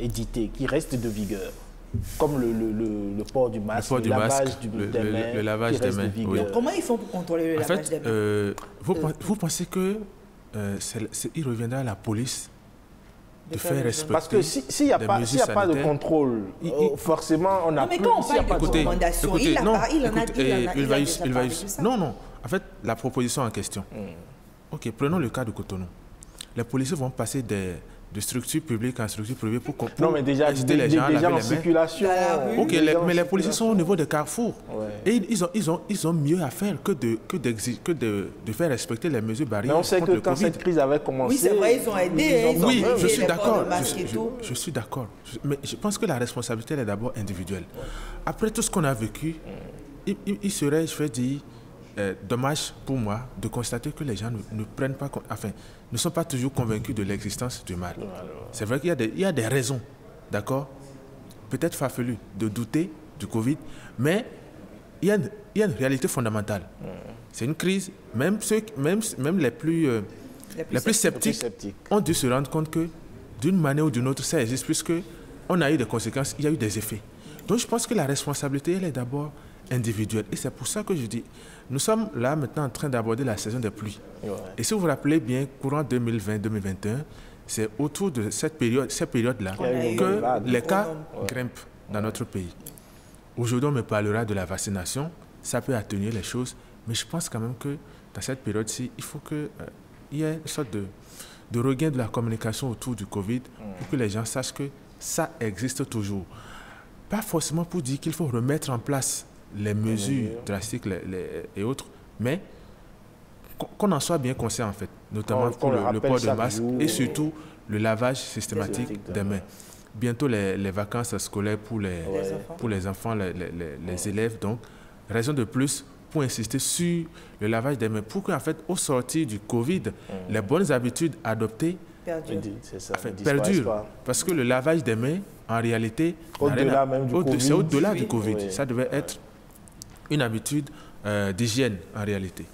éditées, qui restent de vigueur? Comme le, port du masque, le, lavage du, des mains, le, lavage des mains. Comment ils font pour contrôler le lavage des mains euh, vous, vous, pensez que il reviendra à la police de, faire respecter Parce que s'il n'y a, pas, a pas de contrôle, forcément, on a non, mais quand on parle de écoutez, recommandation, il, il en a dit, il, va, il va, Non, non. En fait, la proposition en question. Hmm. Ok, prenons le cas de Cotonou. Les policiers vont passer des, de structures publiques en structures privées pour, pour non, mais déjà, les gens déjà en circulation. ok, mais les policiers sont au niveau des carrefours. Et ils ont, ils, ont, ils ont mieux à faire que de, que, que de, de faire respecter les mesures barrières. Mais on sait que quand cette crise avait commencé. Oui, c'est vrai, ils ont aidé. Ils ont oui, je suis d'accord. Je, je, suis d'accord. Mais je pense que la responsabilité est d'abord individuelle. Après tout ce qu'on a vécu, il, il, serait, je vais dire, euh, dommage pour moi de constater que les gens ne, prennent pas, enfin, ne sont pas toujours convaincus de l'existence du mal. C'est vrai qu'il y, y, a des raisons, d'accord? Peut-être farfelu de douter du Covid, mais il y a, il y a une réalité fondamentale. C'est une crise, même, ceux, même, même les, plus, euh, les, plus, sceptiques, ont dû se rendre compte que d'une manière ou d'une autre, ça existe, puisque on a eu des conséquences, il y a eu des effets. Donc je pense que la responsabilité, elle est d'abord individuelle. Et c'est pour ça que je dis, nous sommes là maintenant en train d'aborder la saison des pluies. Et si vous vous rappelez bien, courant 2020-2021, c'est autour de cette période, cette période-là que les cas grimpent dans notre pays. Aujourd'hui, on me parlera de la vaccination. Ça peut atténuer les choses, mais je pense quand même que dans cette période-ci, il faut qu'il euh, y ait une sorte de, de regain de la communication autour du Covid pour que les gens sachent que ça existe toujours. Pas forcément pour dire qu'il faut remettre en place les mesures drastiques et autres, mais qu'on en soit bien conscient en fait, notamment pour le, port de masque et surtout le lavage systématique des mains. Bientôt les, vacances scolaires pour les, enfants. pour les enfants, les, élèves, donc raison de plus pour insister sur le lavage des mains, pour qu'en fait, au sortir du Covid, les bonnes habitudes adoptées perdurent. Parce que le lavage des mains, en réalité, c'est au-delà du Covid. Ça devait être une habitude euh, d'hygiène en réalité.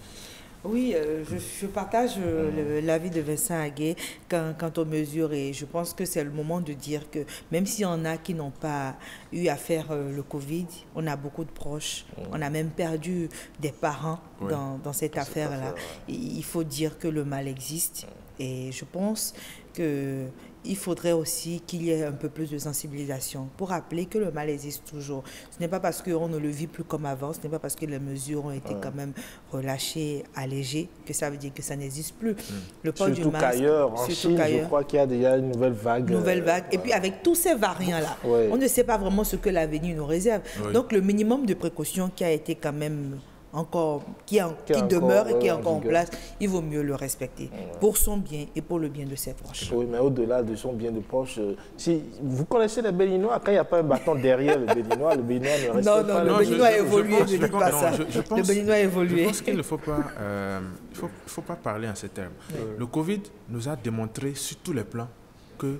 Oui, euh, je, partage euh, l'avis de Vincent Aguet quant, aux mesures et je pense que c'est le moment de dire que même s'il y en a qui n'ont pas eu à faire le Covid, on a beaucoup de proches, on a même perdu des parents dans, cette affaire-là. Il faut dire que le mal existe et je pense que il faudrait aussi qu'il y ait un peu plus de sensibilisation pour rappeler que le mal existe toujours. Ce n'est pas parce qu'on ne le vit plus comme avant, ce n'est pas parce que les mesures ont été quand même relâchées, allégées, que ça veut dire que ça n'existe plus. Hmm. Le port du masque, qu'ailleurs, en Chine, je crois qu'il y a déjà une nouvelle vague. Nouvelle euh, vague. Et puis avec tous ces variants-là, on ne sait pas vraiment ce que l'avenir nous réserve. Donc le minimum de précaution qui a été quand même encore, qui, qui, demeure et qui est encore en place, il vaut mieux le respecter pour son bien et pour le bien de ses proches. Oui, mais au-delà de son bien de proche, euh, si vous connaissez les Béninois, quand il n'y a pas un bâton derrière le Béninois, le Béninois ne reste non, pas. Non, le Béninois a évolué, je ne dis pas ça. le Béninois a évolué. Je pense qu'il ne faut pas, euh, faut, faut, pas parler en ces termes. Le Covid nous a démontré sur tous les plans que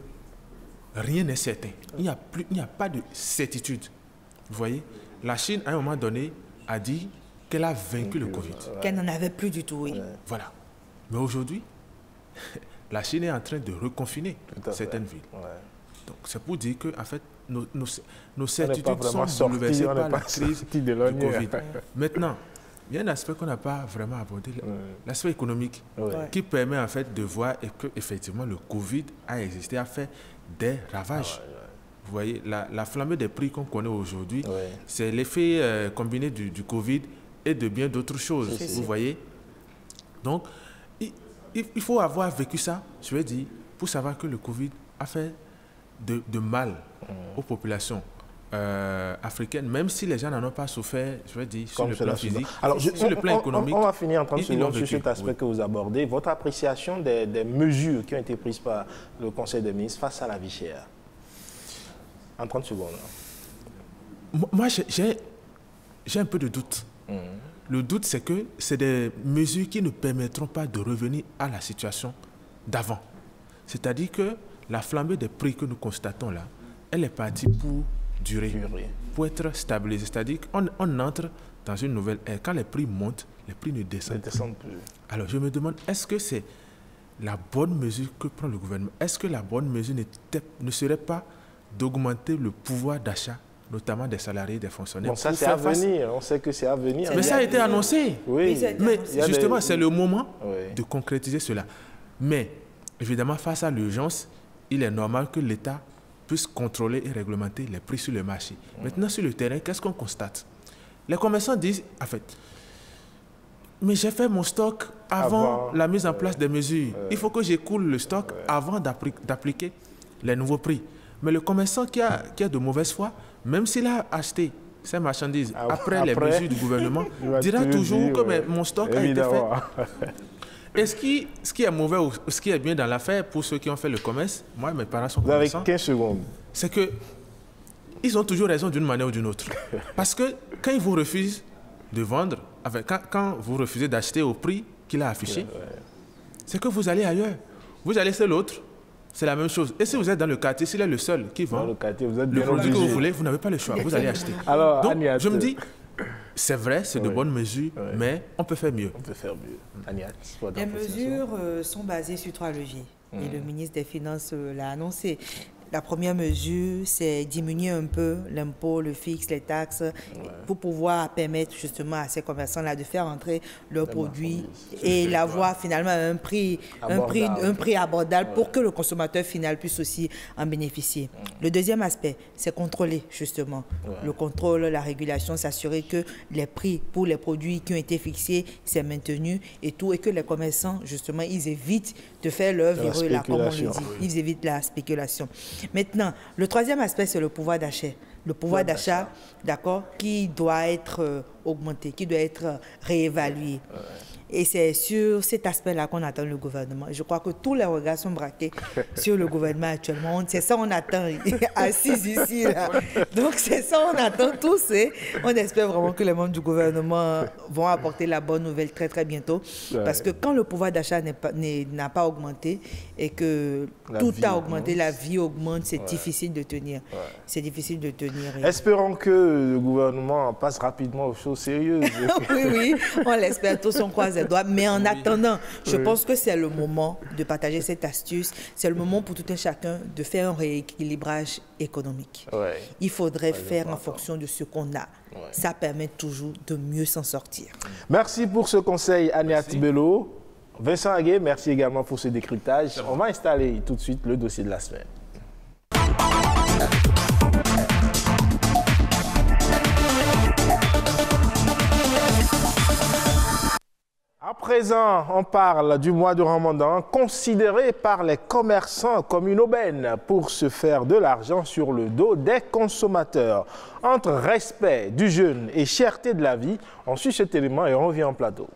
rien n'est certain. Il n'y a, plus, il n'y a pas de certitude. Vous voyez, la Chine, à un moment donné, a dit qu'elle a vaincu le Covid. Qu'elle n'en avait plus du tout, oui. Voilà. Mais aujourd'hui, [LAUGHS] la Chine est en train de reconfiner certaines villes. Donc c'est pour dire que, en fait, nos, nos, certitudes sont bouleversées par la crise du Covid. Maintenant, il y a un aspect qu'on n'a pas vraiment abordé, l'aspect économique, qui permet en fait de voir que effectivement le Covid a existé, a fait des ravages. Ah Vous voyez, la, la flambée des prix qu'on connaît aujourd'hui, c'est l'effet euh, combiné du, du Covid et de bien d'autres choses. Vous voyez Donc, il, faut avoir vécu ça, je vais dire, pour savoir que le Covid a fait de, mal mm. aux populations. Euh, africaines, même si les gens n'en ont pas souffert, je vais dire, sur le plan physique, Alors, sur le plan économique. On, va finir en 30 secondes sur cet aspect que vous abordez. Votre appréciation des, des, mesures qui ont été prises par le Conseil des ministres face à la vie chère En 30 secondes. Moi, j'ai un peu de doute. Le doute, c'est que c'est des mesures qui ne permettront pas de revenir à la situation d'avant. C'est-à-dire que la flambée des prix que nous constatons là, elle est partie pour durer, pour être stabilisée. C'est-à-dire qu'on on entre dans une nouvelle ère. Quand les prix montent, les prix ne descendent, plus. Alors je me demande, est-ce que c'est la bonne mesure que prend le gouvernement? Est-ce que la bonne mesure ne serait pas d'augmenter le pouvoir d'achat notamment des salariés, des fonctionnaires. Bon, ça c'est à venir, on sait que c'est à venir. Mais ça a été annoncé. Oui. Mais justement, c'est le moment de concrétiser cela. Mais évidemment, face à l'urgence, il est normal que l'État puisse contrôler et réglementer les prix sur le marché. Maintenant, sur le terrain, qu'est-ce qu'on constate? Les commerçants disent, en fait, mais j'ai fait mon stock avant, la mise en place des mesures. Il faut que j'écoule le stock avant d'appliquer les nouveaux prix. Mais le commerçant qui a, qui a de mauvaise foi même s'il a acheté ces marchandises ah après, les mesures du gouvernement, [LAUGHS] dira toujours que mon stock a été fait. Et ce qui, ce qui est mauvais ou ce qui est bien dans l'affaire pour ceux qui ont fait le commerce, moi, mes parents sont Vous avez 15 secondes. C'est que ils ont toujours raison d'une manière ou d'une autre. [LAUGHS] Parce que quand ils vous refusent de vendre, avec, quand, quand vous refusez d'acheter au prix qu'il a affiché, c'est que vous allez ailleurs. Vous allez chez l'autre, c'est la même chose. Et si vous êtes dans le quartier, s'il est le seul qui vend le, produit que vous voulez, vous n'avez pas le choix, vous allez [LAUGHS] acheter. Alors, Donc, je me dis, c'est vrai, c'est de bonnes mesures, mais on peut faire mieux. On peut faire mieux. Agnès, Les mesures euh, sont basées sur trois leviers. Et le hmm. ministre des Finances euh, l'a annoncé. La première mesure, c'est diminuer un peu l'impôt, le fixe, les taxes, pour pouvoir permettre justement à ces commerçants-là de faire entrer leurs produits et l'avoir finalement à un prix, un prix, un prix abordable pour que le consommateur final puisse aussi en bénéficier. Le deuxième aspect, c'est contrôler justement. Le contrôle, la régulation, s'assurer que les prix pour les produits qui ont été fixés, c'est maintenu et tout, et que les commerçants, justement, ils évitent de faire leur vireux là, comme on le dit. Ils évitent la spéculation. Maintenant, le troisième aspect, c'est le pouvoir d'achat. Le pouvoir d'achat, d'accord, qui doit être euh, augmenté, qui doit être euh, réévalué. Et c'est sur cet aspect-là qu'on attend le gouvernement. Je crois que tous les regards sont braqués [LAUGHS] sur le gouvernement actuellement. C'est ça qu'on attend, [LAUGHS] assis ici. Là. Donc c'est ça qu'on attend tous. Et on espère vraiment que les membres du gouvernement vont apporter la bonne nouvelle très très bientôt. Parce que quand le pouvoir d'achat n'a pas, augmenté et que tout a augmenté, la vie augmente, c'est difficile de tenir. C'est difficile de tenir. Espérons que le gouvernement passe rapidement aux choses sérieuses. [LAUGHS] oui, oui, on l'espère tous, on croise mais en attendant, je pense que c'est le moment de partager cette astuce. C'est le moment pour tout un chacun de faire un rééquilibrage économique. Il faudrait faire en fonction de ce qu'on a. Ça permet toujours de mieux s'en sortir. Merci pour ce conseil, Agnès Bello. Vincent Aguet, merci également pour ce décryptage. On va installer tout de suite le dossier de la semaine. À présent, on parle du mois de Ramadan, considéré par les commerçants comme une aubaine pour se faire de l'argent sur le dos des consommateurs. Entre respect du jeûne et cherté de la vie, on suit cet élément et on revient en plateau.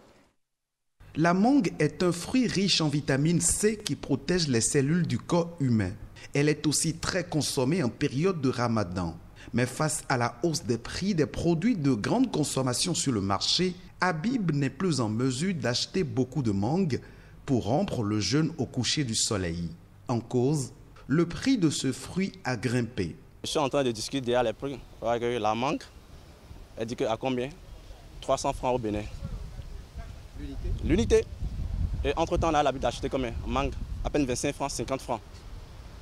La mangue est un fruit riche en vitamine C qui protège les cellules du corps humain. Elle est aussi très consommée en période de Ramadan. Mais face à la hausse des prix des produits de grande consommation sur le marché, Habib n'est plus en mesure d'acheter beaucoup de mangue pour rompre le jeûne au coucher du soleil. En cause, le prix de ce fruit a grimpé. Je suis en train de discuter derrière les prix. La mangue, elle dit que à combien? 300 francs au Bénin. L'unité? L'unité. Et entre-temps, on a l'habitude d'acheter combien? Mangue, à peine 25 francs, 50 francs.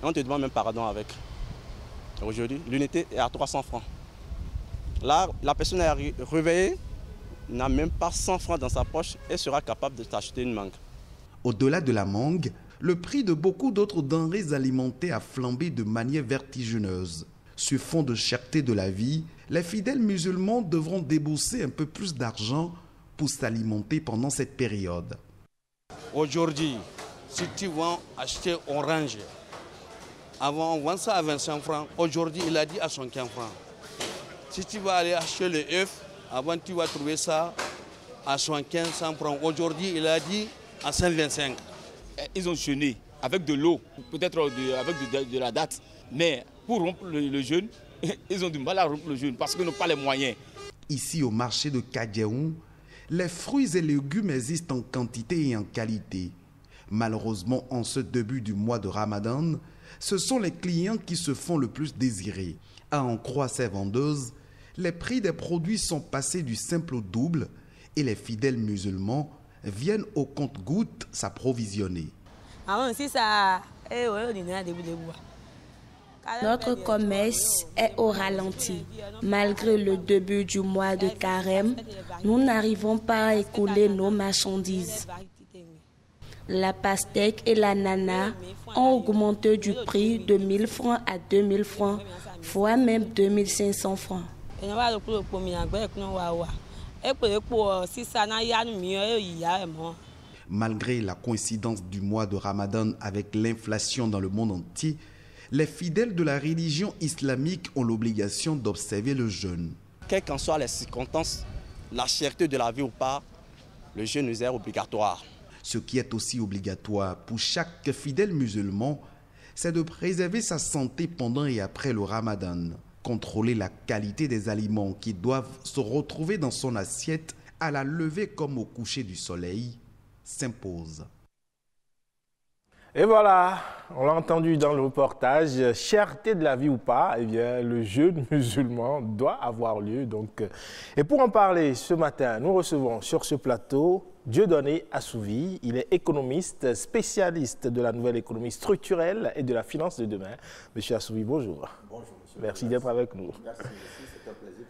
Et on te demande même pardon avec. Aujourd'hui, l'unité est à 300 francs. Là, la personne est réveillée, n'a même pas 100 francs dans sa poche et sera capable de t'acheter une mangue. Au-delà de la mangue, le prix de beaucoup d'autres denrées alimentées a flambé de manière vertigineuse. Sur fond de cherté de la vie, les fidèles musulmans devront débourser un peu plus d'argent pour s'alimenter pendant cette période. Aujourd'hui, si tu vas acheter orange, avant on vend ça à 25 francs, aujourd'hui il a dit à 115 francs. Si tu vas aller acheter le œuf, avant, tu vas trouver ça à 75, 100 francs. Aujourd'hui, il a dit à 125. Eh, ils ont jeûné avec de l'eau, peut-être avec de, la date. Mais pour rompre le, jeûne, [LAUGHS] ils ont du mal à rompre le jeûne parce qu'ils n'ont pas les moyens. Ici, au marché de Kadiaoun, les fruits et légumes existent en quantité et en qualité. Malheureusement, en ce début du mois de Ramadan, ce sont les clients qui se font le plus désirer. À en croire ces vendeuses, les prix des produits sont passés du simple au double et les fidèles musulmans viennent au compte-gouttes s'approvisionner. Notre commerce est au ralenti. Malgré le début du mois de carême, nous n'arrivons pas à écouler nos marchandises. La pastèque et la nana ont augmenté du prix de 1000 francs à 2000 francs, voire même 2500 francs. Malgré la coïncidence du mois de Ramadan avec l'inflation dans le monde entier, les fidèles de la religion islamique ont l'obligation d'observer le jeûne. Quelles qu'en soient les circonstances, la cherté de la vie ou pas, le jeûne est obligatoire. Ce qui est aussi obligatoire pour chaque fidèle musulman, c'est de préserver sa santé pendant et après le Ramadan contrôler la qualité des aliments qui doivent se retrouver dans son assiette à la levée comme au coucher du soleil s'impose. Et voilà, on l'a entendu dans le reportage, cherté de la vie ou pas, eh bien, le jeûne [LAUGHS] musulman doit avoir lieu. Donc, euh, et pour en parler ce matin, nous recevons sur ce plateau Dieudonné Assouvi. Il est économiste, spécialiste de la nouvelle économie structurelle et de la finance de demain. Monsieur Assouvi, bonjour. Bonjour. Merci d'être avec nous. Merci, c'est un plaisir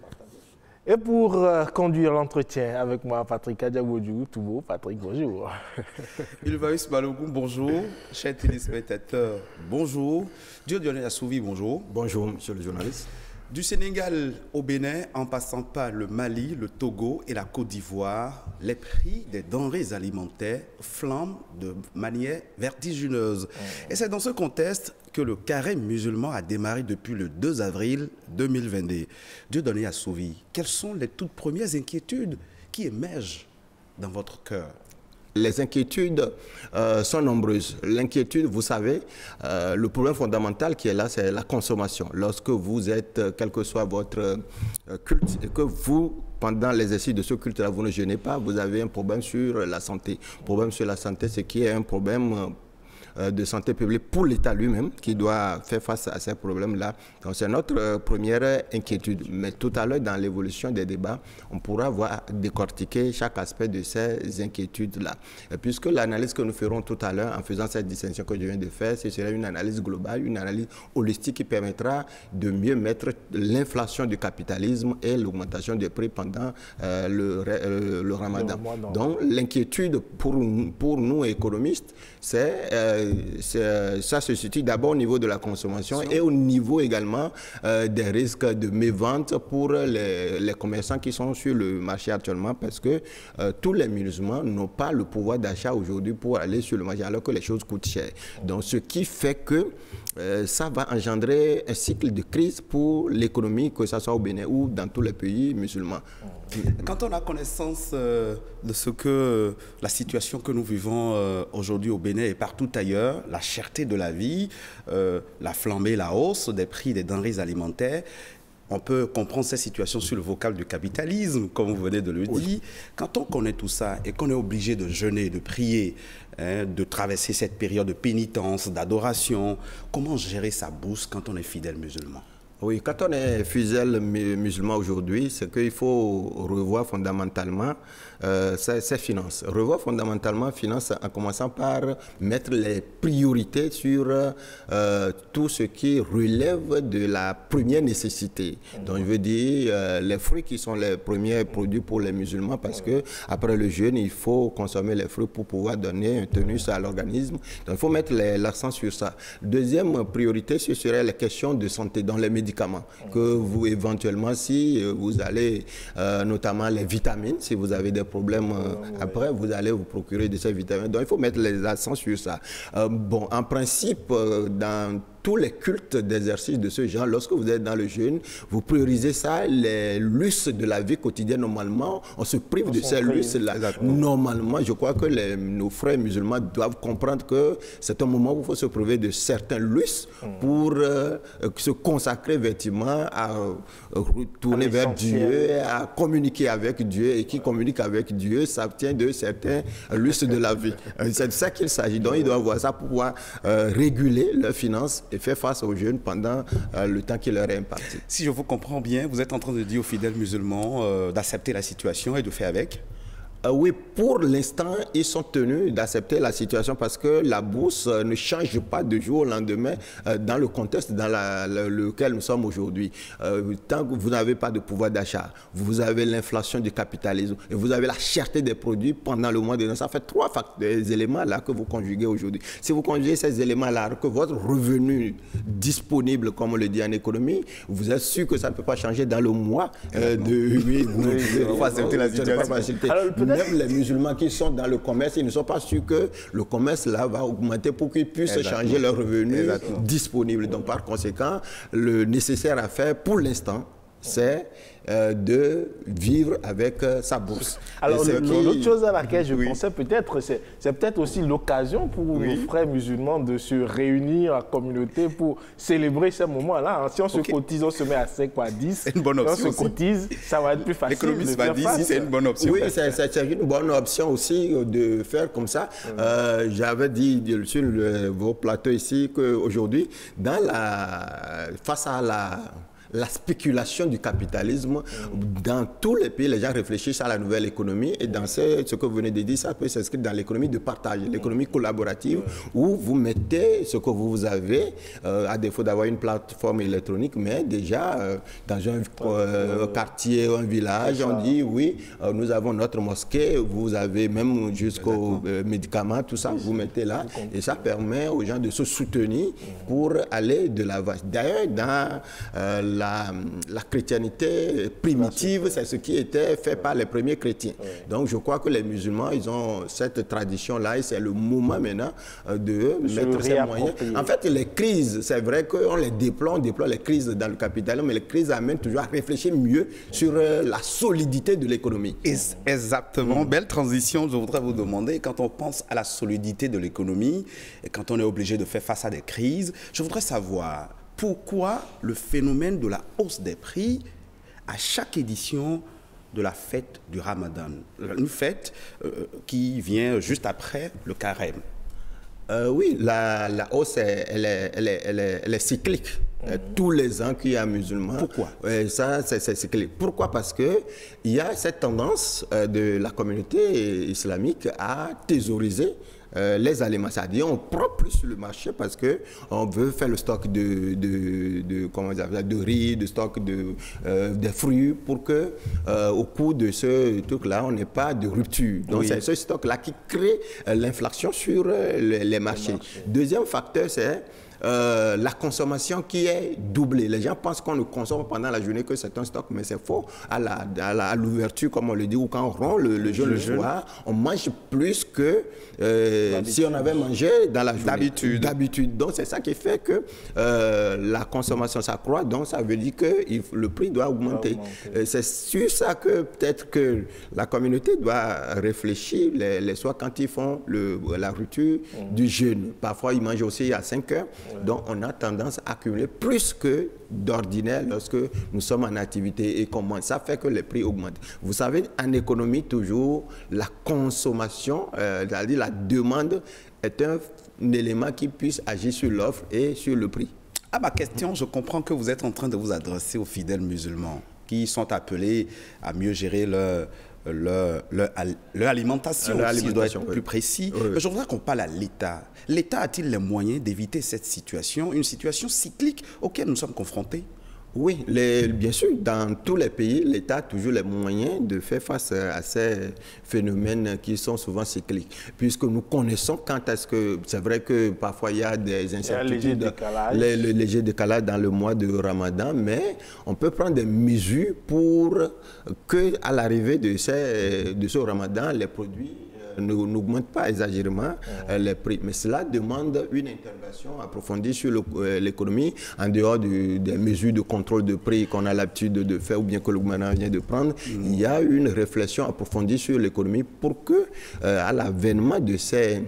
et pour euh, conduire l'entretien avec moi, Patrick Adiabodjou, tout beau. Patrick, bonjour. [LAUGHS] Ilvaïs Balogun, bonjour. Chers téléspectateurs, bonjour. Dieu Dionné Assouvi, bonjour. Bonjour, monsieur le journaliste. Du Sénégal au Bénin, en passant par le Mali, le Togo et la Côte d'Ivoire, les prix des denrées alimentaires flambent de manière vertigineuse. Et c'est dans ce contexte que le carême musulman a démarré depuis le 2 avril 2022. Dieu donné à Souvi, quelles sont les toutes premières inquiétudes qui émergent dans votre cœur? Les inquiétudes euh, sont nombreuses. L'inquiétude, vous savez, euh, le problème fondamental qui est là, c'est la consommation. Lorsque vous êtes, euh, quel que soit votre culte, que vous, pendant l'exercice de ce culte-là, vous ne jeûnez pas, vous avez un problème sur la santé. Problème sur la santé, c'est qui est un problème de santé publique pour l'État lui-même qui doit faire face à ces problèmes-là. Donc c'est notre euh, première inquiétude. Mais tout à l'heure, dans l'évolution des débats, on pourra voir décortiquer chaque aspect de ces inquiétudes-là. Puisque l'analyse que nous ferons tout à l'heure en faisant cette distinction que je viens de faire, ce sera une analyse globale, une analyse holistique qui permettra de mieux mettre l'inflation du capitalisme et l'augmentation des prix pendant euh, le, le, ramadan. Donc l'inquiétude pour, pour nous économistes, c'est euh, ça se situe d'abord au niveau de la consommation et au niveau également euh, des risques de mévente pour les, les, commerçants qui sont sur le marché actuellement parce que euh, tous les musulmans n'ont pas le pouvoir d'achat aujourd'hui pour aller sur le marché alors que les choses coûtent cher. Donc ce qui fait que ça va engendrer un cycle de crise pour l'économie, que ce soit au Bénin ou dans tous les pays musulmans. Quand on a connaissance euh, de ce que la situation que nous vivons euh, aujourd'hui au Bénin et partout ailleurs, la cherté de la vie, euh, la flambée, la hausse des prix des denrées alimentaires, on peut comprendre cette situation sur le vocal du capitalisme, comme vous venez de le dire. Quand on connaît tout ça et qu'on est obligé de jeûner, de prier, hein, de traverser cette période de pénitence, d'adoration, comment gérer sa bourse quand on est fidèle musulman? Oui, quand on est fidèle musulman aujourd'hui, c'est qu'il faut revoir fondamentalement euh, ses, finances. Revoir fondamentalement finances en commençant par mettre les priorités sur euh, tout ce qui relève de la première nécessité. Donc, je veux dire, euh, les fruits qui sont les premiers produits pour les musulmans parce que après le jeûne, il faut consommer les fruits pour pouvoir donner un tenus à l'organisme. Donc, il faut mettre l'accent sur ça. Deuxième priorité, ce serait la question de santé dans les médicaments. Que vous, éventuellement, si vous allez, notamment les vitamines, si vous avez des problèmes euh, après, vous allez vous procurer de ces vitamines. Donc il faut mettre les accents sur ça. Euh, bon, en principe, euh, dans tous les cultes d'exercice de ce genre, lorsque vous êtes dans le jeûne, vous priorisez ça, les luxe de la vie quotidienne, normalement, on se prive de ces luxe-là. Normalement, je crois que les, nos frères musulmans doivent comprendre que c'est un moment où il faut se priver de certains luxe hmm. pour euh, se consacrer effectivement à euh, retourner vers Dieu, à communiquer avec Dieu, et qui communique avec Dieu s'abstient de certains [LAUGHS] luxe de la vie. Euh, c'est de ça qu'il s'agit. Donc, ils doivent voir ça pour pouvoir réguler leurs finances et faire face aux jeunes pendant euh, le temps qui leur est imparti. Si je vous comprends bien, vous êtes en train de dire aux fidèles musulmans euh, d'accepter la situation et de faire avec euh, oui, pour l'instant, ils sont tenus d'accepter la situation parce que la bourse euh, ne change pas de jour au lendemain euh, dans le contexte dans lequel nous sommes aujourd'hui. tant que vous n'avez pas de pouvoir d'achat, vous avez l'inflation du capitalisme et vous avez la cherté des produits pendant le mois de Ça fait trois des éléments là que vous conjuguez aujourd'hui. Si vous conjuguez ces éléments-là, que votre revenu disponible, comme on le dit en économie, vous êtes sûr que ça ne peut pas changer dans le mois de... Oui, vous, accepter la situation même les musulmans qui sont dans le commerce, ils ne sont pas sûrs que le commerce là va augmenter pour qu'ils puissent changer leurs revenus disponibles. Donc par conséquent, le nécessaire à faire pour l'instant, c'est euh, de vivre avec euh, sa bourse. Alors, ce l'autre chose à laquelle je Oui. pensais peut-être, c'est peut-être aussi l'occasion pour Oui. nos frères musulmans de se réunir en communauté pour célébrer ces moments-là. hein. Si on se cotise, on se met à 5 ou à 10. C'est une bonne Si option on aussi. se cotise, ça va être plus facile. L'économiste va dire si c'est une bonne option. Oui, c'est une bonne option aussi euh, de faire comme ça. Euh, J'avais dit sur le- vos plateaux ici qu'aujourd'hui, dans la, face à la la spéculation du capitalisme, dans tous les pays, les gens réfléchissent à la nouvelle économie et dans ce, ce que vous venez de dire, ça peut s'inscrire dans l'économie de partage, l'économie collaborative, où vous mettez ce que vous avez, euh, à défaut d'avoir une plateforme électronique, mais déjà euh, dans un euh, quartier, un village, on dit oui, euh, nous avons notre mosquée, vous avez même jusqu'aux médicaments, tout ça, vous mettez là, et ça permet aux gens de se soutenir pour aller de l'avant. D'ailleurs, dans euh, la, la chrétienté primitive, c'est ce qui était fait par les premiers chrétiens. Donc je crois que les musulmans, ils ont cette tradition-là et c'est le moment maintenant euh, de mettre ces moyens. En fait, les crises, c'est vrai qu'on les déploie, on déploie les crises dans le capitalisme, mais les crises amènent toujours à réfléchir mieux sur euh, la solidité de l'économie. Ex- Exactement. Belle transition. Je voudrais vous demander, quand on pense à la solidité de l'économie et quand on est obligé de faire face à des crises, je voudrais savoir pourquoi le phénomène de la hausse des prix à chaque édition de la fête du Ramadan. Une fête euh, qui vient juste après le carême. Euh, oui, la, la hausse, est- elle est, elle est, elle est, elle est cyclique. Euh, Tous les ans qu'il y a un musulman. Pourquoi Ça, c'est cyclique. Pourquoi? Parce qu'il y a cette tendance de la communauté islamique à thésauriser euh, les aliments. C'est-à-dire, on prend plus sur le marché parce qu'on veut faire le stock de, de, de, comment on ça, de riz, de stock de, euh, des fruits pour que, euh, au cours de ce truc-là, on n'ait pas de rupture. Donc, Oui. c'est ce stock-là qui crée l'inflation sur les, les marchés. Deuxième facteur, c'est euh, la consommation qui est doublée. Les gens pensent qu'on ne consomme pendant la journée que c'est un stock, mais c'est faux. À l'ouverture, comme on le dit, ou quand on rompt le, le jeûne le soir, on mange plus que euh, si on avait mangé dans la journée. D'habitude. Donc, c'est ça qui fait que euh, la consommation s'accroît. Donc, ça veut dire que il- le prix doit augmenter. C'est sur ça que peut-être que la communauté doit réfléchir les, les soirs quand ils font le, la rupture du jeûne. Parfois, ils mangent aussi à 5 heures. Donc, on a tendance à accumuler plus que d'ordinaire lorsque nous sommes en activité et mange. Ça fait que les prix augmentent. Vous savez, en économie, toujours, la consommation, euh, c'est-à-dire la demande, est un, un élément qui puisse agir sur l'offre et sur le prix. À ma question, je comprends que vous êtes en train de vous adresser aux fidèles musulmans qui sont appelés à mieux gérer leur, leur, leur al- leur alimentation, Leur si alimentation, être oui. plus précis. Oui, oui. Mais je voudrais qu'on parle à l'État. L'État a-t-il les moyens d'éviter cette situation, une situation cyclique auquel nous sommes confrontés? Oui, les- bien sûr, dans tous les pays, l'État a toujours les moyens de faire face à ces phénomènes qui sont souvent cycliques. Puisque nous connaissons quand est-ce que, c'est vrai que parfois il y a des léger incertitudes, décalage. les- le léger décalage dans le mois de Ramadan, mais on peut prendre des mesures pour que, à l'arrivée de, ces- de ce Ramadan, les produits n'augmentent pas exagérément euh, les prix. Mais cela demande une intervention approfondie sur euh, l'économie, en dehors du- des mesures de contrôle de prix qu'on a l'habitude de faire ou bien que le gouvernement vient de prendre. Il y a une réflexion approfondie sur l'économie pour que, euh, à l'avènement de ces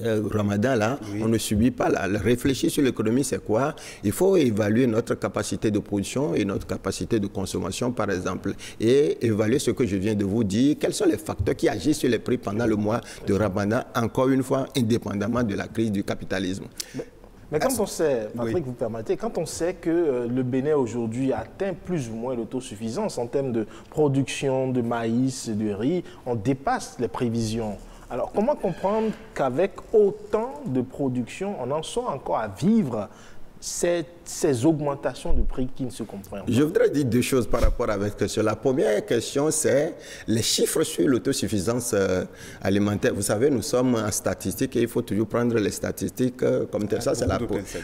euh, Ramadan, là, on ne subit pas. Là. Réfléchir sur l'économie, c'est quoi? Il faut évaluer notre capacité de production et notre capacité de consommation, par exemple, et évaluer ce que je viens de vous dire. Quels sont les facteurs qui agissent sur les prix pendant le mois de Ramadan, encore une fois, indépendamment de la crise du capitalisme? Mais quand on sait, Patrick, vous permettez, quand on sait que euh, le Bénin aujourd'hui atteint plus ou moins l'autosuffisance en termes de production de maïs, de riz, on dépasse les prévisions. Alors comment comprendre qu'avec autant de production, on en soit encore à vivre ces, ces augmentations de prix qui ne se comprennent pas Je voudrais dire deux choses par rapport à votre question. La première question, c'est les chiffres sur l'autosuffisance euh, alimentaire. Vous savez, nous sommes en statistique et il faut toujours prendre les statistiques euh, comme telles. Ça, c'est la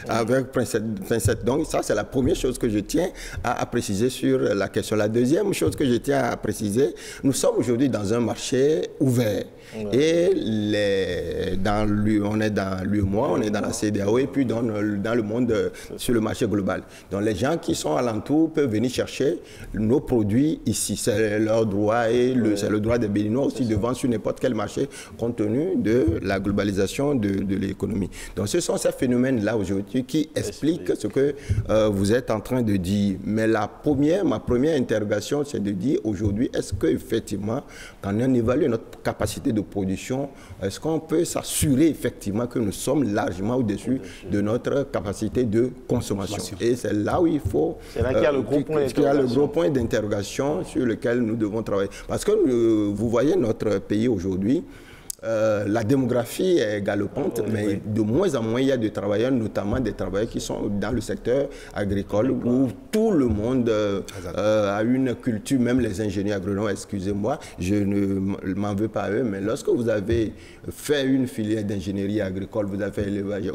avec pincette-. Donc, ça, c'est la première chose que je tiens à, à préciser sur la question. La deuxième chose que je tiens à préciser, nous sommes aujourd'hui dans un marché ouvert. Et les, dans on est dans l'UEMOA, on est dans la CDAO et puis dans dans le monde euh, sur le marché global. Donc les gens qui sont alentour peuvent venir chercher nos produits ici. C'est leur droit et c'est le droit des Béninois aussi de vendre sur n'importe quel marché compte tenu de la globalisation de, de l'économie. Donc ce sont ces phénomènes-là aujourd'hui qui expliquent ce que euh, vous êtes en train de dire. Mais la première, ma première interrogation, c'est de dire aujourd'hui, est-ce qu'effectivement, quand on évalue notre capacité de production, est-ce qu'on peut s'assurer effectivement que nous sommes largement au-dessus de notre capacité de consommation Et c'est là où il faut... C'est là qu'il y a le gros point d'interrogation. Le gros point d'interrogation sur lequel nous devons travailler. Parce que euh, vous voyez notre pays aujourd'hui, euh, la démographie est galopante, mais de moins en moins il y a de travailleurs, notamment des travailleurs qui sont dans le secteur agricole, où tout le monde euh, euh, a une culture, même les ingénieurs agronomes, excusez-moi, je ne m'en veux pas à eux, mais lorsque vous avez fait une filière d'ingénierie agricole, vous avez fait l'élevage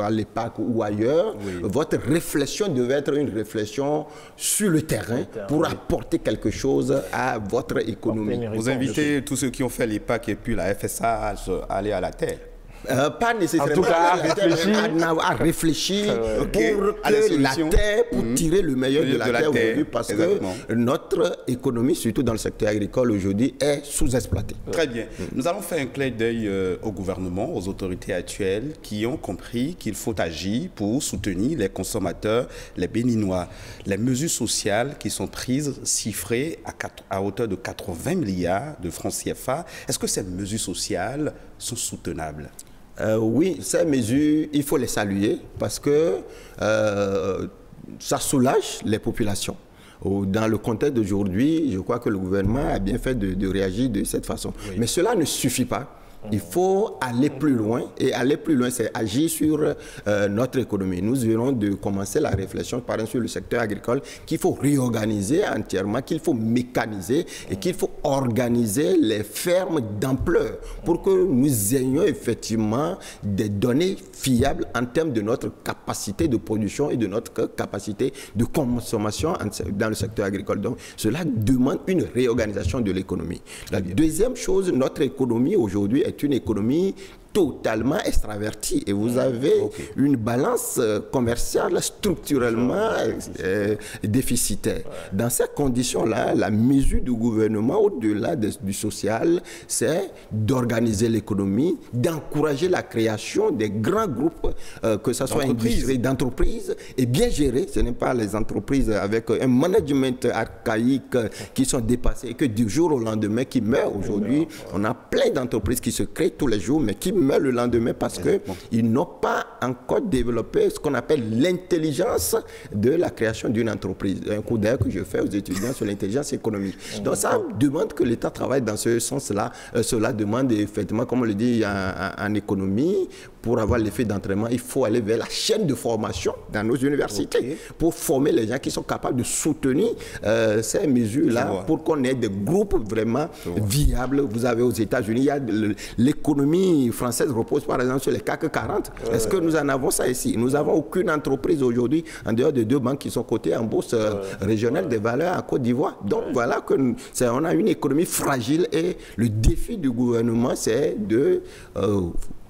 à l'EPAC ou ailleurs, votre réflexion devait être une réflexion sur le terrain, pour apporter quelque chose à votre économie. Vous invitez tous ceux qui ont fait l'EPAC et puis la FSA à aller à la terre. Euh, pas nécessairement En tout cas, à réfléchir. à, à réfléchir Ok. pour À que la terre, pour Mhm. tirer le meilleur de De la, la terre terre, aujourd'hui, parce exactement. que notre économie, surtout dans le secteur agricole aujourd'hui, est sous-exploitée. Très bien. Nous allons faire un clin d'œil euh, au gouvernement, aux autorités actuelles qui ont compris qu'il faut agir pour soutenir les consommateurs, les béninois. Les mesures sociales qui sont prises, chiffrées à, à hauteur de 80 milliards de francs CFA, est-ce que ces mesures sociales sont soutenables? Euh, oui, ces mesures, il faut les saluer parce que euh, ça soulage les populations. Dans le contexte d'aujourd'hui, je crois que le gouvernement a bien fait de, de réagir de cette façon. Mais cela ne suffit pas. Il faut aller plus loin et aller plus loin, c'est agir sur euh, notre économie. Nous venons de commencer la réflexion, par exemple, sur le secteur agricole, qu'il faut réorganiser entièrement, qu'il faut mécaniser et qu'il faut organiser les fermes d'ampleur pour que nous ayons effectivement des données fiables en termes de notre capacité de production et de notre capacité de consommation dans le secteur agricole. Donc, cela demande une réorganisation de l'économie. La deuxième chose, notre économie aujourd'hui est une économie totalement extravertie et vous avez une balance euh, commerciale structurellement euh, déficitaire. Dans ces conditions-là, la mesure du gouvernement, au-delà de- du social, c'est d'organiser l'économie, d'encourager la création des grands groupes, euh, que ce soit D'entreprises. industriels, d'entreprises, et bien gérées. Ce n'est pas les entreprises avec un management archaïque euh, qui sont dépassées et que du jour au lendemain qui meurent aujourd'hui. On a plein d'entreprises qui se créent tous les jours, mais qui meurent le lendemain parce qu'ils n'ont pas encore développé ce qu'on appelle l'intelligence de la création d'une entreprise. Un coup d'œil que je fais aux étudiants sur l'intelligence économique. Donc ça demande que l'État travaille dans ce sens-là. Euh, cela demande effectivement, comme on le dit en, économie, pour avoir l'effet d'entraînement, il faut aller vers la chaîne de formation dans nos universités pour former les gens qui sont capables de soutenir euh, ces mesures-là pour qu'on ait des groupes vraiment viables. Vous avez aux États-Unis, il y a l'économie française repose par exemple sur les CAC 40. Est-ce que nous en avons ça ici? Nous n'avons aucune entreprise aujourd'hui en dehors de deux banques qui sont cotées en bourse euh, régionale des valeurs à Côte d'Ivoire. Donc voilà que nous- on a une économie fragile et le défi du gouvernement, c'est de euh,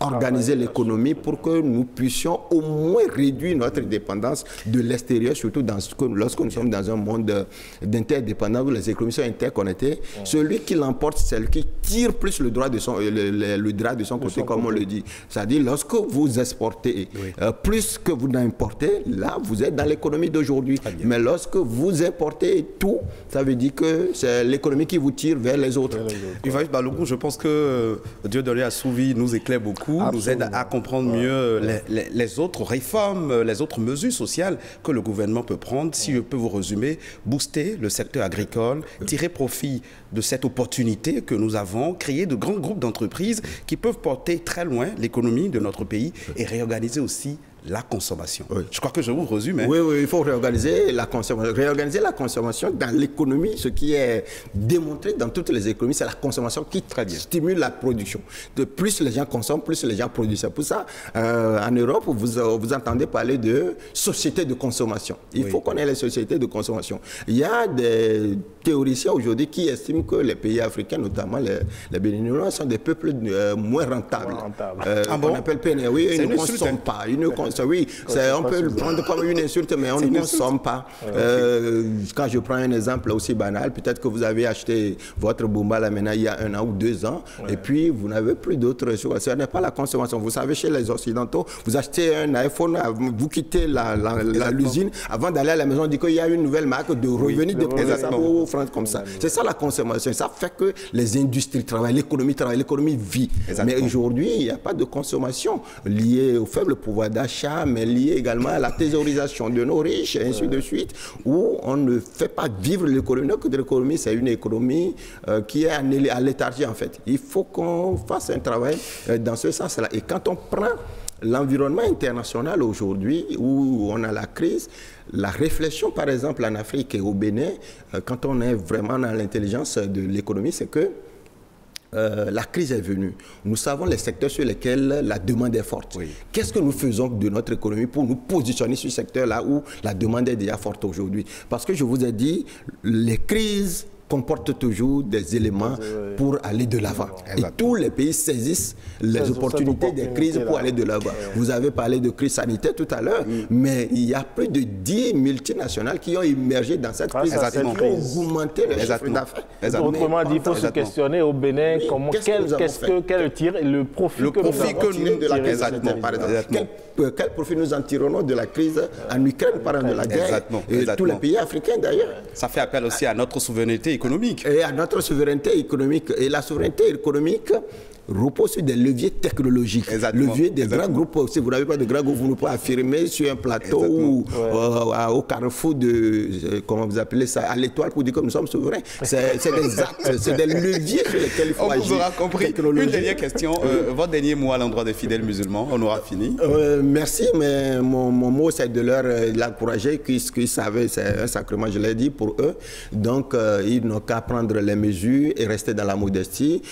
organiser l'économie pour que nous puissions au moins réduire notre dépendance de l'extérieur, surtout dans ce que- lorsque nous sommes dans un monde d'interdépendance où les économies sont interconnectées. Celui qui l'emporte, c'est celui qui tire plus le, droit de son, le, le- le drap de son côté, comme on le dit. C'est-à-dire, lorsque vous exportez euh, plus que vous n'importez, là, vous êtes dans l'économie d'aujourd'hui. Mais lorsque vous importez tout, ça veut dire que c'est l'économie qui vous tire vers les autres. Yves Balogun, je pense que euh, Dieu donné à Souvi nous éclaire beaucoup, nous aide à comprendre mieux les, les- les autres réformes, les autres mesures sociales que le gouvernement peut prendre. Si je peux vous résumer, booster le secteur agricole, tirer profit de cette opportunité que nous avons, créer de grands groupes d'entreprises qui peuvent porter très loin l'économie de notre pays et réorganiser aussi la consommation. Je crois que je vous résume. hein. Oui, oui, il faut réorganiser la consommation. Réorganiser la consommation dans l'économie, ce qui est démontré dans toutes les économies, c'est la consommation qui stimule la production. De plus les gens consomment, plus les gens produisent. C'est pour ça, euh, en Europe, vous, euh, vous entendez parler de sociétés de consommation. Il faut qu'on ait les sociétés de consommation. Il y a des théoriciens aujourd'hui qui estiment que les pays africains, notamment les, les Béninois, sont des peuples euh, moins rentables. Euh, Ah bon? appelle PNR. Oui, ils ne consomment hein. pas. Ils ne Oui, on peut le prendre comme une insulte, mais [LAUGHS] on ne consomme pas. Euh, quand je prends un exemple aussi banal, peut-être que vous avez acheté votre Bumba là maintenant il y a un an ou deux ans, et puis vous n'avez plus d'autres choses. Ce n'est pas la consommation. Vous savez, chez les Occidentaux, vous achetez un iPhone, vous quittez l'usine, avant d'aller à la maison, on dit qu'il y a une nouvelle marque de revenus de au France comme ça. C'est ça la consommation. Ça fait que les industries travaillent, l'économie travaille, l'économie vit. Mais aujourd'hui, il n'y a pas de consommation liée au faible pouvoir d'achat, mais liée également à la thésaurisation de nos riches, et ainsi de suite, où on ne fait pas vivre l'économie. Donc l'économie, c'est une économie euh, qui est à léthargie en fait. Il faut qu'on fasse un travail euh, dans ce sens-là. Et quand on prend l'environnement international aujourd'hui, où on a la crise, la réflexion, par exemple, en Afrique et au Bénin, euh, quand on est vraiment dans l'intelligence de l'économie, c'est que euh, la crise est venue. Nous savons les secteurs sur lesquels la demande est forte. Qu'est-ce que nous faisons de notre économie pour nous positionner sur ce secteur-là où la demande est déjà forte aujourd'hui? Parce que je vous ai dit, les crises comporte toujours des éléments pour aller de l'avant. Et tous les pays saisissent les opportunités des crises pour aller de l'avant. Vous avez parlé de crise sanitaire tout à l'heure, mais il y a plus de 10 multinationales qui ont émergé dans cette crise. pour augmenter le chiffre d'affaires. Autrement dit, il faut se questionner au Bénin comment, quel, que, quel tir, le profit le que profit nous avons de la crise par exemple. Quel, quel, profit nous en tirons de la crise en Ukraine, par exemple, de la guerre, et tous les pays africains d'ailleurs? Ça fait appel aussi à notre souveraineté économique. Et à notre souveraineté économique. Et la souveraineté économique, repose sur des leviers technologiques. Leviers des grands groupes. Si vous n'avez pas de grands groupes, vous ne pouvez affirmer sur un plateau ou euh, au carrefour de, euh, comment vous appelez ça, à l'étoile pour dire que nous sommes souverains. C'est des actes, c'est des leviers sur lesquels il faut on agir. On vous aura compris. Une dernière question. Euh, votre dernier mot à l'endroit des fidèles musulmans. On aura fini. merci, mais mon, mot, c'est de leur l'encourager, qu'ils savaient, c'est un sacrement, je l'ai dit, pour eux. Donc, ils n'ont qu'à prendre les mesures et rester dans la modestie.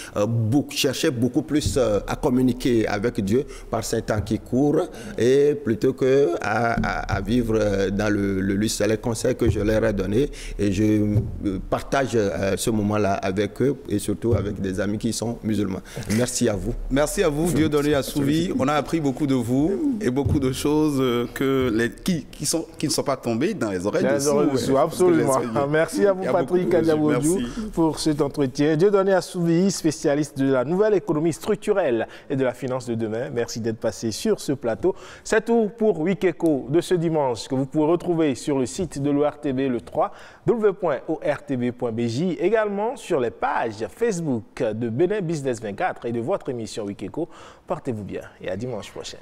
chercher beaucoup beaucoup plus euh, à communiquer avec Dieu par ces temps qui courent et plutôt que à, vivre euh, dans le, le luxe. C'est les conseils que je leur ai donnés et je euh, partage ce moment-là avec eux et surtout avec des amis qui sont musulmans. Merci à vous. Merci à vous, Dieu donné à Souvi. On a appris beaucoup de vous et beaucoup de choses que les, qui, qui, sont, qui ne sont pas tombées dans les oreilles de Sou. Absolument. Merci à vous, Patrick Kadiabodou, pour cet entretien. Dieu donné à Souvi, spécialiste de la nouvelle structurelle et de la finance de demain. Merci d'être passé sur ce plateau. C'est tout pour Wikeko de ce dimanche que vous pouvez retrouver sur le site de l'ORTB le 3 w.ortb.bj, également sur les pages Facebook de Benin Business 24 et de votre émission Wikeko. Portez-vous bien et à dimanche prochain.